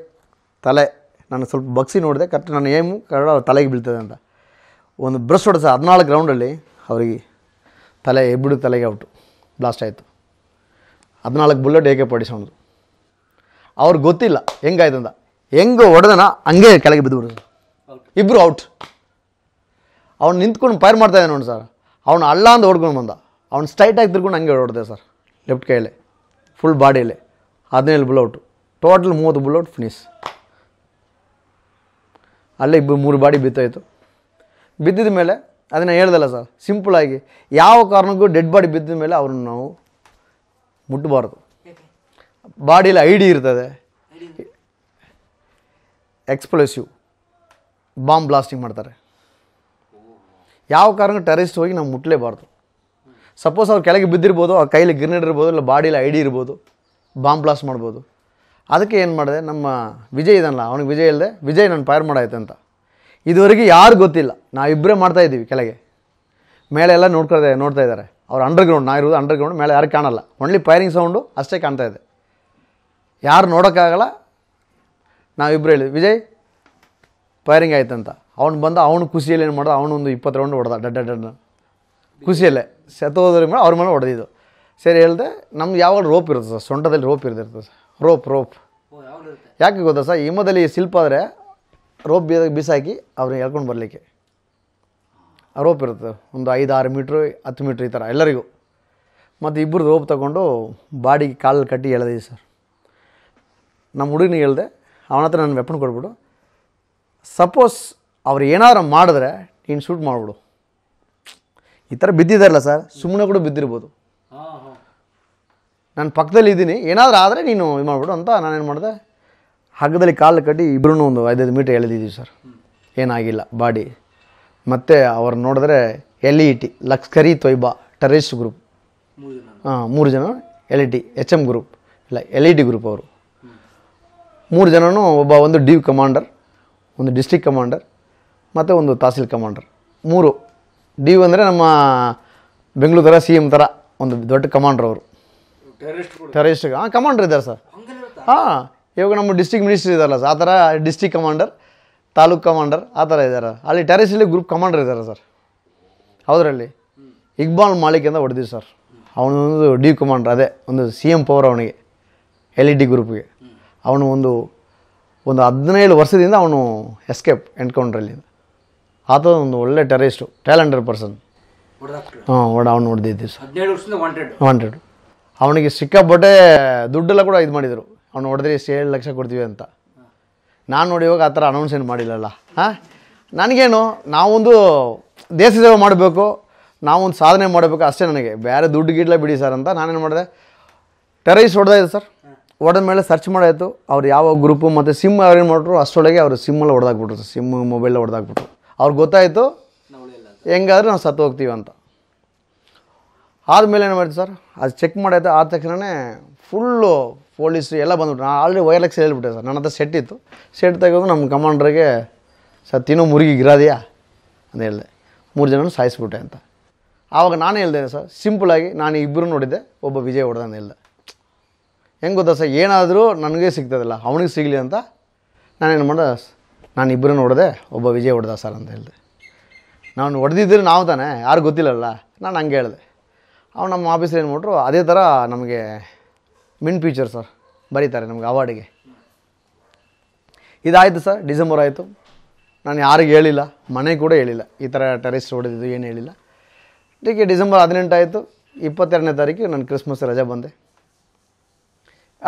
ತಲೆ ನಾನು ಸ್ವಲ್ಪ ಬಗ್ಸಿ ನೋಡಿದೆ ಕರೆಕ್ಟ್ ನನ್ನ ಏಮು ಕರೆಕ್ಟ್ ಅವ್ರ ತಲೆಗೆ ಬೀಳ್ತದೆ ಅಂತ ಒಂದು ಬ್ರಷ್ ಹೊಡೆದ ಸರ್ ಹದಿನಾಲ್ಕು ಗ್ರೌಂಡಲ್ಲಿ ಅವರಿಗೆ ತಲೆ ಎಬ್ಬಿಡು ತಲೆಗೆ ಔಟು ಬ್ಲಾಸ್ಟ್ ಆಯಿತು ಹದಿನಾಲ್ಕು ಬುಲೆಟ್ ಏಕೆ ಪಡಿಸೋದು ಅವ್ರಿಗೆ ಗೊತ್ತಿಲ್ಲ ಹೆಂಗಾಯ್ತು ಅಂತ. ಹೆಂಗೆ ಹೊಡೆದನ ಹಂಗೆ ಕೆಳಗೆ ಬಿದ್ದುಬಿಡು ಇಬ್ಬರು ಔಟ್ ಅವ್ನು ನಿಂತ್ಕೊಂಡು ಫೈರ್ ಮಾಡ್ತಾ ಇದ್ದಾನೆ ನೋಡಿ ಸರ್ ಅವ್ನು ಅಲ್ಲ ಅಂತ ಹೊಡ್ಕೊಂಡು ಬಂದ. ಅವ್ನು ಸ್ಟ್ರೈಟಾಗಿ ತಿರ್ಕೊಂಡು ಹಂಗೆ ಹೊಡೆದೆ ಸರ್ ಲೆಫ್ಟ್ ಕೈಯಲ್ಲಿ. ಫುಲ್ ಬಾಡಿಯಲ್ಲಿ ಹದಿನೇಳು ಬುಲೌಟು ಟೋಟಲ್ ಮೂವತ್ತು ಬುಲೌಟ್ ಫಿನಿಶ್ ಅಲ್ಲೇ ಇಬ್ಬರು ಮೂರು ಬಾಡಿ ಬಿತ್ತೋಯ್ತು ಬಿದ್ದಿದ ಮೇಲೆ ಅದನ್ನು ಹೇಳ್ದಲ್ಲ ಸರ್ ಸಿಂಪಲಾಗಿ ಯಾವ ಕಾರಣಕ್ಕೂ ಡೆಡ್ ಬಾಡಿ ಬಿದ್ದ ಮೇಲೆ ಅವ್ರನ್ನ ನಾವು ಮುಟ್ಟಬಾರ್ದು ಬಾಡಿಯಲ್ಲಿ ಐ ಡಿ ಇರ್ತದೆ. ಎಕ್ಸ್ಪ್ಲೋಸಿವ್ ಬಾಂಬ್ ಬ್ಲಾಸ್ಟಿಂಗ್ ಮಾಡ್ತಾರೆ. ಯಾವ ಕಾರಣಕ್ಕೆ ಟೆರರಿಸ್ಟ್ ಹೋಗಿ ನಾವು ಮುಟ್ಟಲೇಬಾರ್ದು ಸಪೋಸ್ ಅವ್ರು ಕೆಳಗೆ ಬಿದ್ದಿರ್ಬೋದು ಆ ಕೈಲಿ ಗ್ರೆನೇಡ್ ಇರ್ಬೋದು, ಇಲ್ಲ ಬಾಡಿಲಿ ಐ ಡಿ ಇರ್ಬೋದು ಬಾಂಬ್ ಬ್ಲಾಸ್ಟ್ ಮಾಡ್ಬೋದು. ಅದಕ್ಕೆ ಏನು ಮಾಡಿದೆ? ನಮ್ಮ ವಿಜಯ್ ಇದನ್ನಲ್ಲ ಅವನಿಗೆ ವಿಜಯ್ ಇಲ್ಲದೆ ವಿಜಯ್, ನಾನು ಫೈರ್ ಮಾಡಾಯ್ತು ಅಂತ. ಇದುವರೆಗೆ ಯಾರು ಗೊತ್ತಿಲ್ಲ. ನಾವಿಬ್ಬರೇ ಮಾಡ್ತಾ ಇದ್ದೀವಿ ಕೆಳಗೆ. ಮೇಲೆ ಎಲ್ಲ ನೋಡ್ಕೊಳ್ತಾ ನೋಡ್ತಾ ಇದ್ದಾರೆ. ಅವ್ರು ಅಂಡರ್ಗ್ರೌಂಡ್ ನಾ ಇರೋದು ಅಂಡರ್ಗ್ರೌಂಡ್ ಮೇಲೆ ಯಾರು ಕಾಣಲ್ಲ. ಓನ್ಲಿ ಫೈರಿಂಗ್ ಸೌಂಡು ಅಷ್ಟೇ ಕಾಣ್ತಾ ಇದೆ. ಯಾರು ನೋಡೋಕ್ಕಾಗಲ್ಲ? ನಾವಿಬ್ಬರು ಹೇಳಿದ್ವಿ ವಿಜಯ್ ಫೈರಿಂಗ್ ಆಯ್ತಂತ. ಅವ್ನು ಬಂದ ಅವನು ಖುಷಿಯಲ್ಲಿ ಏನು ಮಾಡ್ದ? ಅವನೊಂದು ಒಂದು ಇಪ್ಪತ್ತು ರೌಂಡ್ ಹೊಡೆದ ಡಡ್ಡ ಡಡ್ಡ ಖುಷಿಯಲ್ಲೇ. ಸತ್ತೋದ್ರ ಮೇಲೆ ಅವ್ರ ಮೇಲೆ ಹೊಡೆದಿದ್ದು. ಸರಿ ಹೇಳ್ದೆ ನಮ್ಗೆ ಯಾವಾಗ ರೋಪ್ ಇರುತ್ತೆ ಸರ್ ಸೊಂಟದಲ್ಲಿ ರೋಪ್ ಇರ್ತಿರ್ತದೆ ಸರ್. ರೋಪ್ ರೋಪ್ ಯಾವಾಗಲೂ ಯಾಕೆ ಗೊತ್ತಾ ಸರ್? ಹಿಮದಲ್ಲಿ ಶಿಲ್ಪ ಆದರೆ ರೋಪ್ ಬೀದಾಗ ಬಿಸಾಕಿ ಅವ್ರನ್ನ ಎಳ್ಕೊಂಡು ಬರಲಿಕ್ಕೆ. ರೋಪ್ ಇರುತ್ತೆ ಒಂದು ಐದು ಆರು ಮೀಟ್ರು ಹತ್ತು ಮೀಟ್ರ್ ಈ ಥರ ಎಲ್ಲರಿಗೂ. ಮತ್ತು ಇಬ್ಬರು ರೋಪ್ ತಗೊಂಡು ಬಾಡಿಗೆ ಕಾಲಲ್ಲಿ ಕಟ್ಟಿ ಎಳೆದಿದ್ದೀವಿ ಸರ್. ನಮ್ಮ ಹುಡುಗನಿಗೆ ಹೇಳ್ದೆ ಅವನ ಹತ್ರ ನನ್ನ ವೆಪನ್ ಕೊಟ್ಬಿಡು. ಸಪೋಸ್ ಅವ್ರು ಏನಾದ್ರು ಮಾಡಿದ್ರೆ ನೀನು ಶೂಟ್ ಮಾಡಿಬಿಡು. ಈ ಥರ ಬಿದ್ದಿದ್ದಾರಲ್ಲ ಸರ್ ಸುಮ್ಮನೆ ಕೂಡ ಬಿದ್ದಿರ್ಬೋದು. ನಾನು ಪಕ್ಕದಲ್ಲಿ ಇದ್ದೀನಿ. ಏನಾದರೂ ಆದರೆ ನೀನು ಇದು ಮಾಡಿಬಿಡು ಅಂತ ನಾನೇನು ಮಾಡಿದೆ? ಹಗ್ಗದಲ್ಲಿ ಕಾಲು ಕಟ್ಟಿ ಇಬ್ಬರೂ ಒಂದು ಐದೈದು ಮೀಟರ್ ಎಳೆದಿದ್ದೀವಿ ಸರ್ ಏನಾಗಿಲ್ಲ ಬಾಡಿ ಮತ್ತು ಅವ್ರು ನೋಡಿದ್ರೆ L E T Lashkar e Taiba terrorist group ಹಾಂ ಮೂರು ಜನ L E T H M group ಇಲ್ಲ ಎಲ್ ಇ ಟಿ ಗ್ರೂಪ್ ಅವರು. ಮೂರು ಜನನೂ ಒಬ್ಬ ಒಂದು ಡಿ ಕಮಾಂಡರ್ ಒಂದು ಡಿಸ್ಟಿಕ್ ಕಮಾಂಡರ್ ಮತ್ತು ಒಂದು ತಹಸೀಲ್ ಕಮಾಂಡರ್ ಮೂರು. ಡಿ ಅಂದರೆ ನಮ್ಮ ಬೆಂಗಳೂರು ಥರ ಸಿ ಎಂ ಥರ ಒಂದು ದೊಡ್ಡ ಕಮಾಂಡರ್ ಅವರು. ಟೆರರಿಸ್ಟ್ ಹಾಂ ಕಮಾಂಡರ್ ಇದ್ದಾರೆ ಸರ್. ಹಾಂ ಇವಾಗ ನಮ್ಮ ಡಿಸ್ಟಿಕ್ ಮಿನಿಸ್ಟರ್ ಇದ್ದಾರಲ್ಲ ಸರ್ ಆ ಥರ ಡಿಸ್ಟಿಕ್ ಕಮಾಂಡರ್ ತಾಲೂಕ್ ಕಮಾಂಡರ್ ಆ ಥರ ಇದ್ದಾರೆ. ಅಲ್ಲಿ ಟೆರರಿಸ್ಟಲ್ಲಿ ಗ್ರೂಪ್ ಕಮಾಂಡರ್ ಇದ್ದಾರೆ ಸರ್. ಹೌದರಲ್ಲಿ? ಇಕ್ಬಾಲ್ ಮಾಲಿಕ್ ಅಂತ ಹೊಡೆದಿವಿ ಸರ್. ಅವನೊಂದು ಡಿ ಕಮಾಂಡರ್ ಅದೇ ಒಂದು ಸಿ ಎಂ ಪವರ್ ಅವನಿಗೆ ಎಲ್ ಇ ಡಿ ಗ್ರೂಪ್ಗೆ ಅವನು ಒಂದು ಒಂದು ಹದಿನೈದು ವರ್ಷದಿಂದ ಅವನು ಎಸ್ಕೇಪ್ ಎನ್ಕೌಂಟ್ರಲ್ಲಿ ಆತ ಒಂದು ಒಳ್ಳೆ ಟೆರರಿಸ್ಟು ಟ್ಯಾಲೆಂಟೆಡ್ ಪರ್ಸನ್ ಹಾಂ ಓಡ ಅವ್ನು ಸರ್ ಹದಿನೇಳು ವಾಂಟೆಡ್ ಅವನಿಗೆ ಸಿಕ್ಕಾಪಟ್ಟೆ ದುಡ್ಡೆಲ್ಲ ಕೂಡ ಇದು ಮಾಡಿದರು. ಅವ್ನು ಹೊಡೆದ್ರೆ ಎಷ್ಟು ಏಳು ಲಕ್ಷ ಕೊಡ್ತೀವಿ ಅಂತ. ನಾನು ನೋಡಿ ಇವಾಗ ಆ ಥರ ಅನೌನ್ಸ್ ಏನು ಮಾಡಿಲ್ಲಲ್ಲ. ಹಾಂ? ನನಗೇನು ನಾವೊಂದು ದೇಶ ಸೇವೆ ಮಾಡಬೇಕು ನಾವೊಂದು ಸಾಧನೆ ಮಾಡಬೇಕು ಅಷ್ಟೇ ನನಗೆ. ಬೇರೆ ದುಡ್ಡು ಗಿಡ್ಲ ಬಿಡಿ ಸರ್ ಅಂತ ನಾನೇನು ಮಾಡಿದೆ. ಟೆರರಿಸ್ಟ್ ಹೊಡೆದಾಯ್ತು ಸರ್. ಹೊಡೆದ ಮೇಲೆ ಸರ್ಚ್ ಮಾಡಾಯಿತು ಅವ್ರು ಯಾವ ಗ್ರೂಪು ಮತ್ತು ಸಿಮ್ ಅವ್ರು ಏನು ಮಾಡ್ರು, ಅಷ್ಟರೊಳಗೆ ಅವರು ಸಿಮ್ಮಲ್ಲಿ ಹೊಡೆದಾಕ್ಬಿಟ್ರು ಸಿಮ್ ಮೊಬೈಲ್ ಹೊಡೆದಾಕ್ಬಿಟ್ರು ಅವ್ರಿಗೆ ಗೊತ್ತಾಯಿತು, ಹೆಂಗಾದ್ರೂ ನಾವು ಸತ್ತು ಹೋಗ್ತೀವಿ ಅಂತ. ಆದಮೇಲೆ ಏನು ಮಾಡಿದ್ದು ಸರ್, ಅದು ಚೆಕ್ ಮಾಡಾಯಿತು ಆದ ತಕ್ಷಣವೇ ಫುಲ್ಲು ಪೊಲೀಸು ಎಲ್ಲ ಬಂದ್ಬಿಟ್ಟು ನಾನು ಆಲ್ರೆಡಿ ವೈರ್ಲೆಕ್ಸ್ ಹೇಳ್ಬಿಟ್ಟೆ ಸರ್. ನನ್ನ ಹತ್ರ ಸೆಟ್ ಇತ್ತು. ಸೆಟ್ ತೆಗೆದು ನಮ್ಮ ಕಮಾಂಡ್ರಿಗೆ ಸರ್, ತಿನ್ನೋ ಮುರುಗಿ ಗಿರಾದಿಯಾ ಅಂತ ಹೇಳಿದೆ. ಮೂರು ಜನನು ಸಾಯಿಸ್ಬಿಟ್ಟೆ ಅಂತ. ಆವಾಗ ನಾನು ಹೇಳ್ದೆ ಸರ್ ಸಿಂಪಲಾಗಿ ನಾನು ಇಬ್ಬರು ನೋಡಿದ್ದೆ, ಒಬ್ಬ ವಿಜಯ್ ಹೊಡೆದ ಅಂತ ಹೇಳ್ದೆ. ಹೆಂಗೆ ಗೊತ್ತಾ ಸರ್? ಏನಾದರೂ ನನಗೆ ಸಿಗ್ತದಲ್ಲ, ಅವನಿಗೆ ಸಿಗಲಿ ಅಂತ ನಾನೇನು ಮಾಡ್ದೆ, ನಾನು ಇಬ್ಬರನ್ನ ಹೊಡೆದೆ, ಒಬ್ಬ ವಿಜಯ್ ಹೊಡೆದ ಸರ್ ಅಂತ ಹೇಳಿದೆ. ನಾನು ಹೊಡೆದಿದ್ದರೆ ನಾವು ತಾನೇ, ಯಾರು ಗೊತ್ತಿಲ್ಲಲ್ಲ, ನಾನು ಹಂಗೆ ಹೇಳಿದೆ. ಅವ್ನು ನಮ್ಮ ಆಫೀಸಲ್ಲಿ ಏನು ಮಾಡ್ರು, ಅದೇ ಥರ ನಮಗೆ ಮಿನ್ ಫ್ಯೂಚರ್ ಸರ್, ಬರೀತಾರೆ ನಮಗೆ ಅವಾರ್ಡಿಗೆ. ಇದಾಯಿತು ಸರ್, ಡಿಸೆಂಬರ್ ಆಯಿತು. ನಾನು ಯಾರಿಗೆ ಹೇಳಿಲ್ಲ, ಮನೆ ಕೂಡ ಹೇಳಿಲ್ಲ. ಈ ಥರ ಟೆರೆಸ್ಟ್ ಹೊಡೆದಿದ್ದು ಏನು ಹೇಳಿಲ್ಲ. ಅದಕ್ಕೆ ಡಿಸೆಂಬರ್ ಹದಿನೆಂಟು ಆಯಿತು, ಇಪ್ಪತ್ತೆರಡನೇ ತಾರೀಕು ನಾನು ಕ್ರಿಸ್ಮಸ್ ರಜೆ ಬಂದೆ.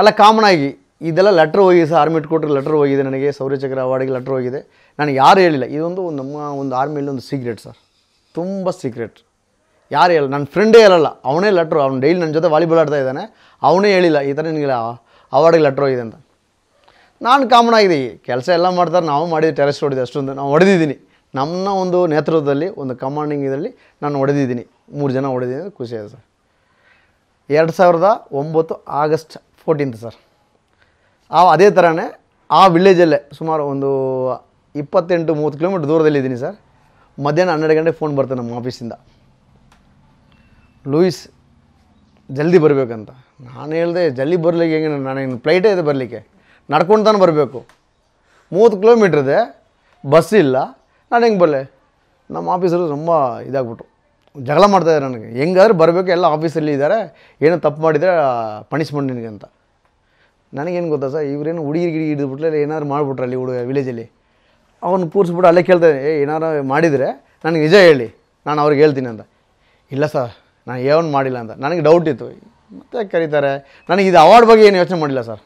ಅಲ್ಲ ಕಾಮನ್ ಆಗಿ ಇದೆಲ್ಲ ಲೆಟ್ರ್ ಹೋಗಿದೆ ಸರ್ ಆರ್ಮಿ ಕೊಟ್ಟರೆ ಲೆಟ್ರ್ ಹೋಗಿದೆ ನನಗೆ ಸೌರ್ಯಚಕ್ರ ಅವಾರ್ಡಿಗೆ ಲೆಟ್ರ್ ಹೋಗಿದೆ. ನಾನು ಯಾರು ಹೇಳಿಲ್ಲ, ಇದೊಂದು ನಮ್ಮ ಒಂದು ಆರ್ಮಿಯಲ್ಲಿ ಒಂದು ಸೀಕ್ರೆಟ್ ಸರ್ ತುಂಬ ಸೀಕ್ರೆಟ್ ಯಾರು ಹೇಳಲ್ಲ, ನನ್ನ ಫ್ರೆಂಡೇ ಹೇಳಲ್ಲ, ಅವನೇ ಲೆಟ್ರು ಅವ್ನು ಡೈಲಿ ನನ್ನ ಜೊತೆ ವಾಲಿಬಾಲ್ ಆಡ್ತಾ ಇದ್ದಾನೆ, ಅವನೇ ಹೇಳಿಲ್ಲ, ಈ ಥರ ನಿನಗೆ ಅವಾರ್ಡಿಗೆ ಲೆಟ್ರ್ ಹೋಗಿದೆ ಅಂತ. ನಾನು ಕಾಮನ್ ಆಗಿದೆ, ಕೆಲಸ ಎಲ್ಲ ಮಾಡ್ತಾರೆ, ನಾವು ಮಾಡಿದ ಟೆರೆಸ್ಟ್ ಹೊಡೆದು ಅಷ್ಟೊಂದು, ನಾವು ಹೊಡೆದಿದ್ದೀನಿ. ನಮ್ಮ ಒಂದು ನೇತೃತ್ವದಲ್ಲಿ, ಒಂದು ಕಮಾಂಡಿಂಗ್ ಇದರಲ್ಲಿ ನಾನು ಹೊಡೆದಿದ್ದೀನಿ. ಮೂರು ಜನ ಹೊಡೆದಿದ್ದೀನಿ, ಖುಷಿ ಇದೆ ಸರ್ ಎರಡು ಸಾವಿರದ ಒಂಬತ್ತು ಆಗಸ್ಟ್ ಫೋರ್ಟೀನ್ತ್ ಸರ್ ಆ, ಅದೇ ಥರನೇ ಆ ವಿಲೇಜಲ್ಲೇ ಸುಮಾರು ಒಂದು ಇಪ್ಪತ್ತೆಂಟು ಮೂವತ್ತು ಕಿಲೋಮೀಟ್ರ್ ದೂರದಲ್ಲಿದ್ದೀನಿ ಸರ್ ಮಧ್ಯಾಹ್ನ ಹನ್ನೆರಡು ಗಂಟೆಗೆ ಫೋನ್ ಬರ್ತದೆ ನಮ್ಮ ಆಫೀಸಿಂದ ಲೂಯಿಸ್, ಜಲ್ದಿ ಬರಬೇಕಂತ. ನಾನು ಹೇಳಿದೆ ಜಲ್ದಿ ಬರಲಿಕ್ಕೆ ಹೆಂಗೆ ನಾನೇನು ಫ್ಲೈಟೇ ಇದೆ ಬರಲಿಕ್ಕೆ. ನಡ್ಕೊಂಡು ತಾನೆ ಬರಬೇಕು. ಮೂವತ್ತು ಕಿಲೋಮೀಟ್ರ್ ಇದೆ ಬಸ್ ಇಲ್ಲ. ನಾನು ಹೆಂಗೆ ಬರಲೆ? ನಮ್ಮ ಆಫೀಸರು ತುಂಬ ಇದಾಗ್ಬಿಟ್ರು. ಜಗಳ ಮಾಡ್ತಾ ಇದ್ದಾರೆ ನನಗೆ. ಹೆಂಗಾದ್ರೂ ಬರಬೇಕು, ಎಲ್ಲ ಆಫೀಸಲ್ಲಿ ಇದ್ದಾರೆ. ಏನೋ ತಪ್ಪು ಮಾಡಿದರೆ ಪನಿಷ್ಮೆಂಟ್ ನಿನಗೆ ಅಂತ. ನನಗೇನು ಗೊತ್ತಾ ಸರ್, ಇವ್ರೇನು ಹುಡುಗಿ ಗಿಡಿ ಹಿಡಿದ್ಬಿಟ್ಲೆ ಏನಾದ್ರು ಮಾಡಿಬಿಟ್ರೆ ಅಲ್ಲಿ ಹುಡುಗ ವಿಲೇಜಲ್ಲಿ ಅವನು ಕೂರಿಸ್ಬಿಟ್ಟು ಅಲ್ಲೇ ಕೇಳ್ತಾನೆ ಏ ಏನಾರು ಮಾಡಿದರೆ ನನಗೆ ನಿಜ ಹೇಳಿ, ನಾನು ಅವ್ರಿಗೆ ಹೇಳ್ತೀನಿ ಅಂತ. ಇಲ್ಲ ಸರ್, ನಾನು ಏನು ಮಾಡಿಲ್ಲ ಅಂತ. ನನಗೆ ಡೌಟ್ ಇತ್ತು. ಮತ್ತೆ ಕರೀತಾರೆ, ನನಗೆ ಇದು ಅವಾರ್ಡ್ ಬಗ್ಗೆ ಏನು ಯೋಚನೆ ಮಾಡಿಲ್ಲ ಸರ್.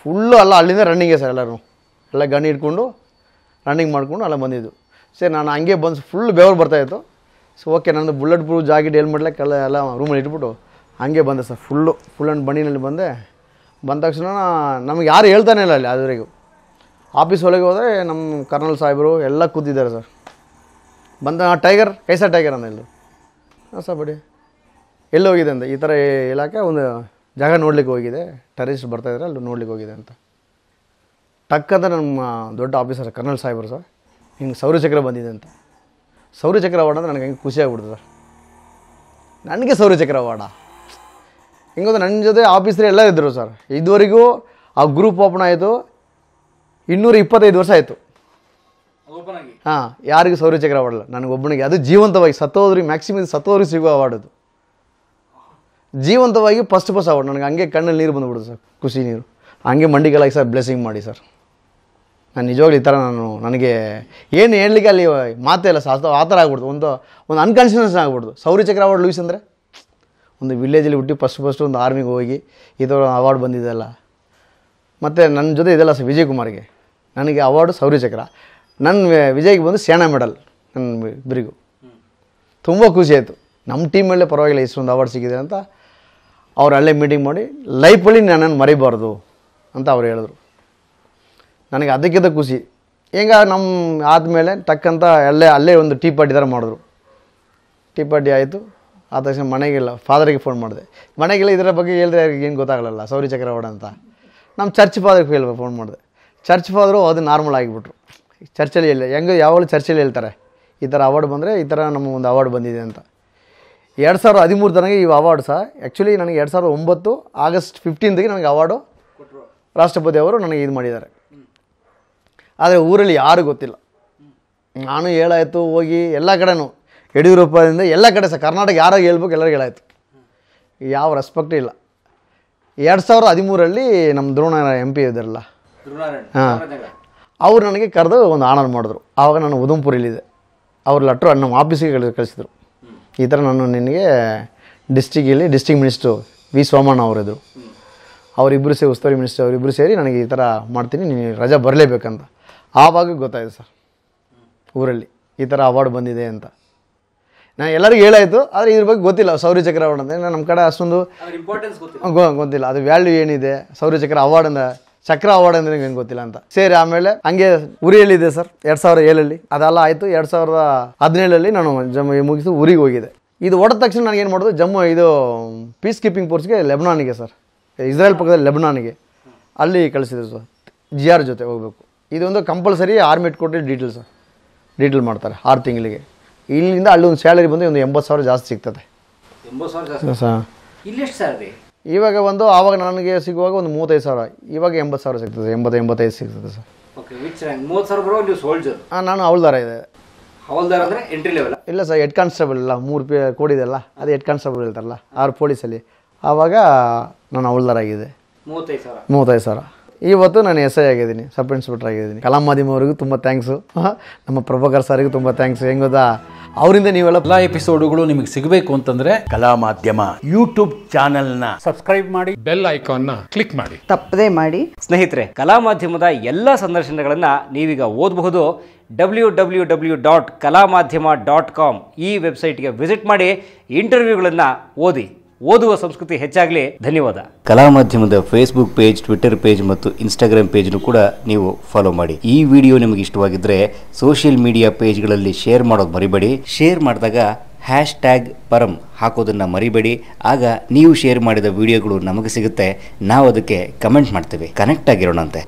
ಫುಲ್ಲು ಅಲ್ಲ, ಅಲ್ಲಿಂದ ರನ್ನಿಂಗೇ ಸರ್ ಎಲ್ಲರೂ. ಎಲ್ಲ ಗನ್ ಇಟ್ಕೊಂಡು ರನ್ನಿಂಗ್ ಮಾಡಿಕೊಂಡು ಅಲ್ಲ ಬಂದಿದ್ದು. ಸರಿ, ನಾನು ಹಂಗೆ ಬಂದು ಫುಲ್ ಬೆವರು ಬರ್ತಾಯಿತ್ತು ಸೊ ಓಕೆ ನಂದು ಬುಲೆಟ್ ಪ್ರೂಫ್ ಜಾಕೆಟ್ ಮಾಡಲಿಕ್ಕೆ ಎಲ್ಲ ಎಲ್ಲ ರೂಮಲ್ಲಿ ಇಟ್ಬಿಟ್ಟು ಹಂಗೆ ಬಂದೆ ಸರ್ ಫುಲ್ಲು ಫುಲ್ ಆ್ಯಂಡ್ ಬಣ್ಣಿನಲ್ಲಿ ಬಂದೆ. ಬಂದ ತಕ್ಷಣ ನಮಗೆ ಯಾರು ಹೇಳ್ತಾನೆ ಇಲ್ಲ ಅಲ್ಲಿ ಅದುವರೆಗೂ. ಆಫೀಸ್ ಒಳಗೆ ಹೋದರೆ ನಮ್ಮ ಕರ್ನಲ್ ಸಾಹೇಬರು ಎಲ್ಲ ಕೂತಿದ್ದಾರೆ ಸರ್ ಬಂದ ಟೈಗರ್ ಕೈಸಾ ಟೈಗರ್ ಅಂದ ಎಲ್ಲರು ಹಾಂ ಸರ್ ಬಡಿ. ಎಲ್ಲಿ ಹೋಗಿದೆ ಅಂತ, ಈ ಥರ ಇಲಾಖೆ ಒಂದು ಜಾಗ ನೋಡ್ಲಿಕ್ಕೆ ಹೋಗಿದೆ. ಟೆರರಿಸ್ಟ್ ಬರ್ತಾಯಿದ್ರೆ ಅಲ್ಲಿ ನೋಡ್ಲಿಕ್ಕೆ ಹೋಗಿದೆ ಅಂತ. ಟಕ್ ಅಂತ ನಮ್ಮ ದೊಡ್ಡ ಆಫೀಸರ್ ಕರ್ನಲ್ ಸಾಹೇಬರು ಸರ್ ಹಿಂಗೆ ಸೌರಚಕ್ರ ಬಂದಿದೆ ಅಂತ. ಸೌರಚಕ್ರ ಅವಾರ್ಡ್ ಅಂದರೆ ನನಗೆ ಹಂಗೆ ಖುಷಿ ಆಗ್ಬಿಡ್ತು ಸರ್ ನನಗೆ ಸೌರಚಕ್ರ ಅವಾರ್ಡ ಹಿಂಗೆ ನನ್ನ ಜೊತೆ ಆಫೀಸರ್ ಎಲ್ಲ ಇದ್ದರು ಸರ್. ಇದುವರೆಗೂ ಆ ಗ್ರೂಪ್ ಓಪನ್ ಆಯಿತು. ಇನ್ನೂರ ಇಪ್ಪತ್ತೈದು ವರ್ಷ ಆಯಿತು. ಓಪನ್ ಆಗಿ? ಹಾಂ ಯಾರಿಗೂ ಸೌರಚಕ್ರ ನನಗೆ ಒಬ್ಬನಿಗೆ ಅದು ಜೀವಂತವಾಗಿ ಸತ್ತೋದ್ರಿಗೆ ಮ್ಯಾಕ್ಸಿಮಮ್ ಸತ್ತೋದ್ರಿಗೆ ಸಿಗುವ ಅವಾರ್ಡ್ ಅದು. ಜೀವಂತವಾಗಿ ಫಸ್ಟ್ ಫಸ್ಟ್ ಅವಾರ್ಡ್ ನನಗೆ ಹಂಗೆ ಕಣ್ಣಲ್ಲಿ ನೀರು ಬಂದುಬಿಡುದು ಸರ್ ಖುಷಿ ನೀರು. ಹಂಗೆ ಮಂಡಿಗೆಲ್ಲ ಸರ್ ಬ್ಲೆಸ್ಸಿಂಗ್ ಮಾಡಿ ಸರ್. ನಾನು ನಿಜವಾಗ್ಲೂ ಈ ಥರ ನಾನು ನನಗೆ ಏನು ಹೇಳಲಿಕ್ಕೆ ಅಲ್ಲಿ ಮಾತೇ ಇಲ್ಲ ಸಾಸ್ತ ಆ ಥರ ಆಗ್ಬಿಡ್ತು. ಒಂದು ಒಂದು ಅನ್ಕಾನ್ಷಿಯಸ್ ಆಗ್ಬಿಡ್ತು. ಸೌರಚಕ್ರ ಅವಾರ್ಡ್ ಲೂಯಿಸ್ ಅಂದರೆ? ಒಂದು ವಿಲೇಜಲ್ಲಿ ಹುಟ್ಟಿ ಫಸ್ಟ್ ಫಸ್ಟ್ ಒಂದು ಆರ್ಮಿಗೆ ಹೋಗಿ ಈ ಥರ ಅವಾರ್ಡ್ ಬಂದಿದ್ದೆಲ್ಲ ಮತ್ತು ನನ್ನ ಜೊತೆ ಇದೆಲ್ಲ ಸರ್ ವಿಜಯ್ ಕುಮಾರ್ಗೆ ನನಗೆ ಅವಾರ್ಡು ಸೌರಿ ಚಕ್ರ. ನನ್ನ ವಿಜಯ್ಗೆ ಬಂದು ಸೇನಾ ಮೆಡಲ್ ನನ್ನ ಇಬ್ಬರಿಗೂ. ತುಂಬ ಖುಷಿ ಆಯಿತು. ನಮ್ಮ ಟೀಮಲ್ಲೇ ಪರವಾಗಿಲ್ಲ ಇಷ್ಟೊಂದು ಅವಾರ್ಡ್ ಸಿಕ್ಕಿದೆ ಅಂತ. ಅವ್ರು ಅಲ್ಲೇ ಮೀಟಿಂಗ್ ಮಾಡಿ ಲೈಫಲ್ಲಿ ನನ್ನನ್ನು ಮರಿಬಾರ್ದು ಅಂತ ಅವ್ರು ಹೇಳಿದ್ರು. ನನಗೆ ಅದಕ್ಕಿಂತ ಖುಷಿ. ಹೆಂಗ ನಮ್ಮ ಆದಮೇಲೆ ಟಕ್ಕಂತ ಅಲ್ಲೇ ಅಲ್ಲೇ ಒಂದು ಟೀ ಪಾರ್ಟಿ ಥರ ಮಾಡಿದ್ರು. ಟೀ ಪಾರ್ಟಿ ಆಯಿತು. ಆ ತಕ್ಷಣ ಮನೆಗೆಲ್ಲ ಫಾದರಿಗೆ ಫೋನ್ ಮಾಡಿದೆ. ಮನೆಗೆಲ್ಲ ಇದರ ಬಗ್ಗೆ ಹೇಳಿದ್ರೆ ಏನು ಗೊತ್ತಾಗಲ್ಲ, ಸೌರಿ ಚಕ್ರ ಅವಾರ್ಡ್ ಅಂತ ನಮ್ಮ ಚರ್ಚ್ ಫಾದರ್ಗೆ ಹೇಳ್ಬೇಕು ಫೋನ್ ಮಾಡಿದೆ. ಚರ್ಚ್ ಫಾದರು ಅದು ನಾರ್ಮಲ್ ಆಗಿಬಿಟ್ರು. ಚರ್ಚಲ್ಲಿ ಇಲ್ಲ ಹೆಂಗೆ ಯಾವಾಗಲೂ ಚರ್ಚಲ್ಲಿ ಹೇಳ್ತಾರೆ, ಈ ಥರ ಅವಾರ್ಡ್ ಬಂದರೆ ಈ ಥರ ನಮ್ಮ ಒಂದು ಅವಾರ್ಡ್ ಬಂದಿದೆ ಅಂತ. ಎರಡು ಸಾವಿರದ ಹದಿಮೂರು ತನಕ ಈ ಅವಾರ್ಡ್ ಸಹ ಆ್ಯಕ್ಚುಲಿ ನನಗೆ ಎರಡು ಸಾವಿರದ ಒಂಬತ್ತು ಆಗಸ್ಟ್ ಫಿಫ್ಟೀನ್ತಿಗೆ ನನಗೆ ಅವಾರ್ಡು ರಾಷ್ಟ್ರಪತಿ ಅವರು ನನಗೆ ಇದು ಮಾಡಿದ್ದಾರೆ. ಆದರೆ ಊರಲ್ಲಿ ಯಾರು ಗೊತ್ತಿಲ್ಲ. ನಾನು ಹೇಳಾಯಿತು, ಹೋಗಿ ಎಲ್ಲ ಕಡೆನೂ. ಯಡಿಯೂರಪ್ಪದಿಂದ ಎಲ್ಲ ಕಡೆ ಸಹ ಕರ್ನಾಟಕ ಯಾರಾಗ ಹೇಳ್ಬೇಕು ಎಲ್ಲರಿಗೂ ಹೇಳಾಯಿತು. ಯಾವ ರೆಸ್ಪೆಕ್ಟ್ ಇಲ್ಲ. ಎರಡು ಸಾವಿರದ ಹದಿಮೂರರಲ್ಲಿ ನಮ್ಮ ದ್ರೋಣ ಎಂ ಪಿ ಇದ್ದಾರಲ್ಲ ಹಾಂ. ಅವ್ರು ನನಗೆ ಕರೆದು ಒಂದು ಆನರ್ ಮಾಡಿದ್ರು. ಆವಾಗ ನಾನು ಉದಂಪುರಿಲಿದೆ ಅವ್ರು ಲೆಟ್ರು ನಮ್ಮ ಆಫೀಸಿಗೆ ಕಳಿಸಿ, ಕಳಿಸಿದ್ರು. ಈ ಥರ ನಾನು ನಿನಗೆ ಡಿಸ್ಟಿಕಲ್ಲಿ ಡಿಸ್ಟಿಕ್ ಮಿನಿಸ್ಟ್ರು ವಿ ಸೋಮಣ್ಣ ಅವರಿದ್ದರು ಅವರಿಬ್ಬರು ಸೇರಿ ಉಸ್ತುವಾರಿ ಮಿನಿಸ್ಟರ್ ಅವರಿಬ್ಬರು ಸೇರಿ ನನಗೆ ಈ ಥರ ಮಾಡ್ತೀನಿ, ನೀನು ರಜಾ ಬರಲೇಬೇಕಂತ. ಆವಾಗ ಗೊತ್ತಾಯಿತು ಸರ್. ಊರಲ್ಲಿ ಈ ಥರ ಅವಾರ್ಡ್ ಬಂದಿದೆ ಅಂತ. ನಾನು ಎಲ್ಲರಿಗೂ ಹೇಳಾಯಿತು ಆದರೆ ಇದ್ರ ಬಗ್ಗೆ ಗೊತ್ತಿಲ್ಲ ಸೌರ್ಯ ಚಕ್ರ ಅವಾರ್ಡ್ ಅಂತ ನಮ್ಮ ಕಡೆ ಅಷ್ಟೊಂದು ಗೊತ್ತಿಲ್ಲ. ಗೊ- ಗೊತ್ತಿಲ್ಲ. ಅದು ವ್ಯಾಲ್ಯೂ ಏನಿದೆ ಸೌರ್ಯ ಚಕ್ರ ಅವಾರ್ಡ್ ಅಂತ ಚಕ್ರ ಅವಾರ್ಡ್ ಅಂದರೆ ಏನು ಗೊತ್ತಿಲ್ಲ ಅಂತ. ಸರಿ ಆಮೇಲೆ ಹಂಗೆ ಉರಿಯಲ್ಲಿದೆ ಸರ್ ಎರಡು ಸಾವಿರದ ಏಳಲ್ಲಿ. ಅದೆಲ್ಲ ಆಯಿತು ಎರಡು ಸಾವಿರದ ಹದಿನೇಳಲ್ಲಿ ನಾನು ಜಮ್ಮು ಮುಗಿಸಿ ಊರಿಗೆ ಹೋಗಿದೆ. ಇದು ಹೊಡೆದ ತಕ್ಷಣ ನನಗೆ ಏನು ಮಾಡೋದು ಜಮ್ಮು ಇದು ಪೀಸ್ ಕೀಪಿಂಗ್ ಫೋರ್ಸ್ಗೆ ಲೆಬನಾನಿಗೆ ಸರ್. ಇಸ್ರೇಲ್ ಪಕ್ಕದಲ್ಲಿ ಲೆಬನಾನಿಗೆ. ಅಲ್ಲಿ ಕಳಿಸಿದ್ರು ಸರ್ ಜಿ ಆರ್ ಜೊತೆ ಹೋಗಬೇಕು. ಇದೊಂದು ಕಂಪಲ್ಸರಿ ಆರ್ಮಿ ಇಟ್ಕೊಟ್ಟು ಡೀಟೇಲ್ಸ್ ಡೀಟೇಲ್ ಮಾಡ್ತಾರೆ ಆರು ತಿಂಗಳಿಗೆ. ಇಲ್ಲಿಂದ ಅಲ್ಲಿ ಒಂದು ಸ್ಯಾಲರಿ ಬಂದು ಒಂದು ಎಂಬತ್ತು ಸಾವಿರ ಜಾಸ್ತಿ ಸಿಗ್ತದೆ. ಇವಾಗ ಒಂದು ಆವಾಗ ನನಗೆ ಸಿಗುವಾಗ ಒಂದು ಮೂವತ್ತೈದು ಸಾವಿರ. ಇವಾಗ ಎಂಬತ್ತು ಸಾವಿರ ಸಿಗ್ತದೆ ಎಂಬತ್ತು ಎಂಬತ್ತೈದು ಸಿಗ್ತದೆ ಸರ್. ಹಾಂ ನಾನು ಅವಳದಾರ ಇದೆ. ಇಲ್ಲ ಸರ್ ಹೆಡ್ ಕಾನ್ಸ್ಟೇಬಲ್ ಇಲ್ಲ ಮೂರು ಪೇ ಕೋಡಿದೆಲ್ಲ ಅದೇ ಹೆಡ್ ಕಾನ್ಸ್ಟೇಬಲ್ ಇರ್ತಾರಲ್ಲ ಆರು ಪೊಲೀಸಲ್ಲಿ ಆವಾಗ ನಾನು ಅವಳದಾರ ಆಗಿದೆ ಮೂವತ್ತೈದು ಸಾವಿರ. ಮೂವತ್ತೈದು ಸಾವಿರ. ಇವತ್ತು ನಾನು ಎಸ್ ಐ ಆಗಿದ್ದೀನಿ ಸಬ್ ಇನ್ಸ್ಪೆಕ್ಟರ್ ಆಗಿದ್ದೀನಿ. ಕಲಾ ಮಾಧ್ಯಮ ಅವರಿಗೂ ತುಂಬ ಥ್ಯಾಂಕ್ಸು *laughs* ನಮ್ಮ ಪ್ರಭಾಕರ್ ಸಾರಿಗೂ ತುಂಬ ಥ್ಯಾಂಕ್ಸ್ ಹೆಂಗ್ ಗೊತ್ತಾ? ಅವರಿಂದ ನೀವೆಲ್ಲ ಎಲ್ಲ ಎಪಿಸೋಡುಗಳು ನಿಮಗೆ ಸಿಗಬೇಕು ಅಂತಂದ್ರೆ ಕಲಾ ಮಾಧ್ಯಮ ಯೂಟ್ಯೂಬ್ ಚಾನೆಲ್ನ ಸಬ್ಸ್ಕ್ರೈಬ್ ಮಾಡಿ ಬೆಲ್ ಐಕಾನ್ನ ಕ್ಲಿಕ್ ಮಾಡಿ. ತಪ್ಪದೇ ಮಾಡಿ. ಸ್ನೇಹಿತರೆ ಕಲಾ ಮಾಧ್ಯಮದ ಎಲ್ಲ ಸಂದರ್ಶನಗಳನ್ನು ನೀವೀಗ ಓದಬಹುದು. ಡಬ್ಲ್ಯೂ ಡಬ್ಲ್ಯೂ ಡಬ್ಲ್ಯೂ ಡಾಟ್ ಕಲಾ ಮಾಧ್ಯಮ ಡಾಟ್ ಕಾಮ್ ಈ ವೆಬ್ಸೈಟ್ಗೆ ವಿಸಿಟ್ ಮಾಡಿ ಇಂಟರ್ವ್ಯೂಗಳನ್ನು ಓದಿ. ಓದುವ ಸಂಸ್ಕೃತಿ ಹೆಚ್ಚಾಗಲಿ. ಧನ್ಯವಾದ. ಕಲಾ ಮಾಧ್ಯಮದ ಫೇಸ್ಬುಕ್ ಪೇಜ್ ಟ್ವಿಟರ್ ಪೇಜ್ ಮತ್ತು ಇನ್ಸ್ಟಾಗ್ರಾಮ್ ಪೇಜ್ನು ಕೂಡ ನೀವು ಫಾಲೋ ಮಾಡಿ. ಈ ವಿಡಿಯೋ ನಿಮಗೆ ಇಷ್ಟವಾಗಿದ್ದರೆ ಸೋಷಿಯಲ್ ಮೀಡಿಯಾ ಪೇಜ್ಗಳಲ್ಲಿ ಶೇರ್ ಮಾಡೋದು ಮರಿಬೇಡಿ. ಶೇರ್ ಮಾಡಿದಾಗ ಹ್ಯಾಶ್ ಟ್ಯಾಗ್ ಪರಂ ಹಾಕೋದನ್ನು ಮರಿಬೇಡಿ. ಆಗ ನೀವು ಶೇರ್ ಮಾಡಿದ ವಿಡಿಯೋಗಳು ನಮಗೆ ಸಿಗುತ್ತೆ. ನಾವು ಅದಕ್ಕೆ ಕಮೆಂಟ್ ಮಾಡ್ತೇವೆ. ಕನೆಕ್ಟ್ ಆಗಿರೋಣಂತೆ.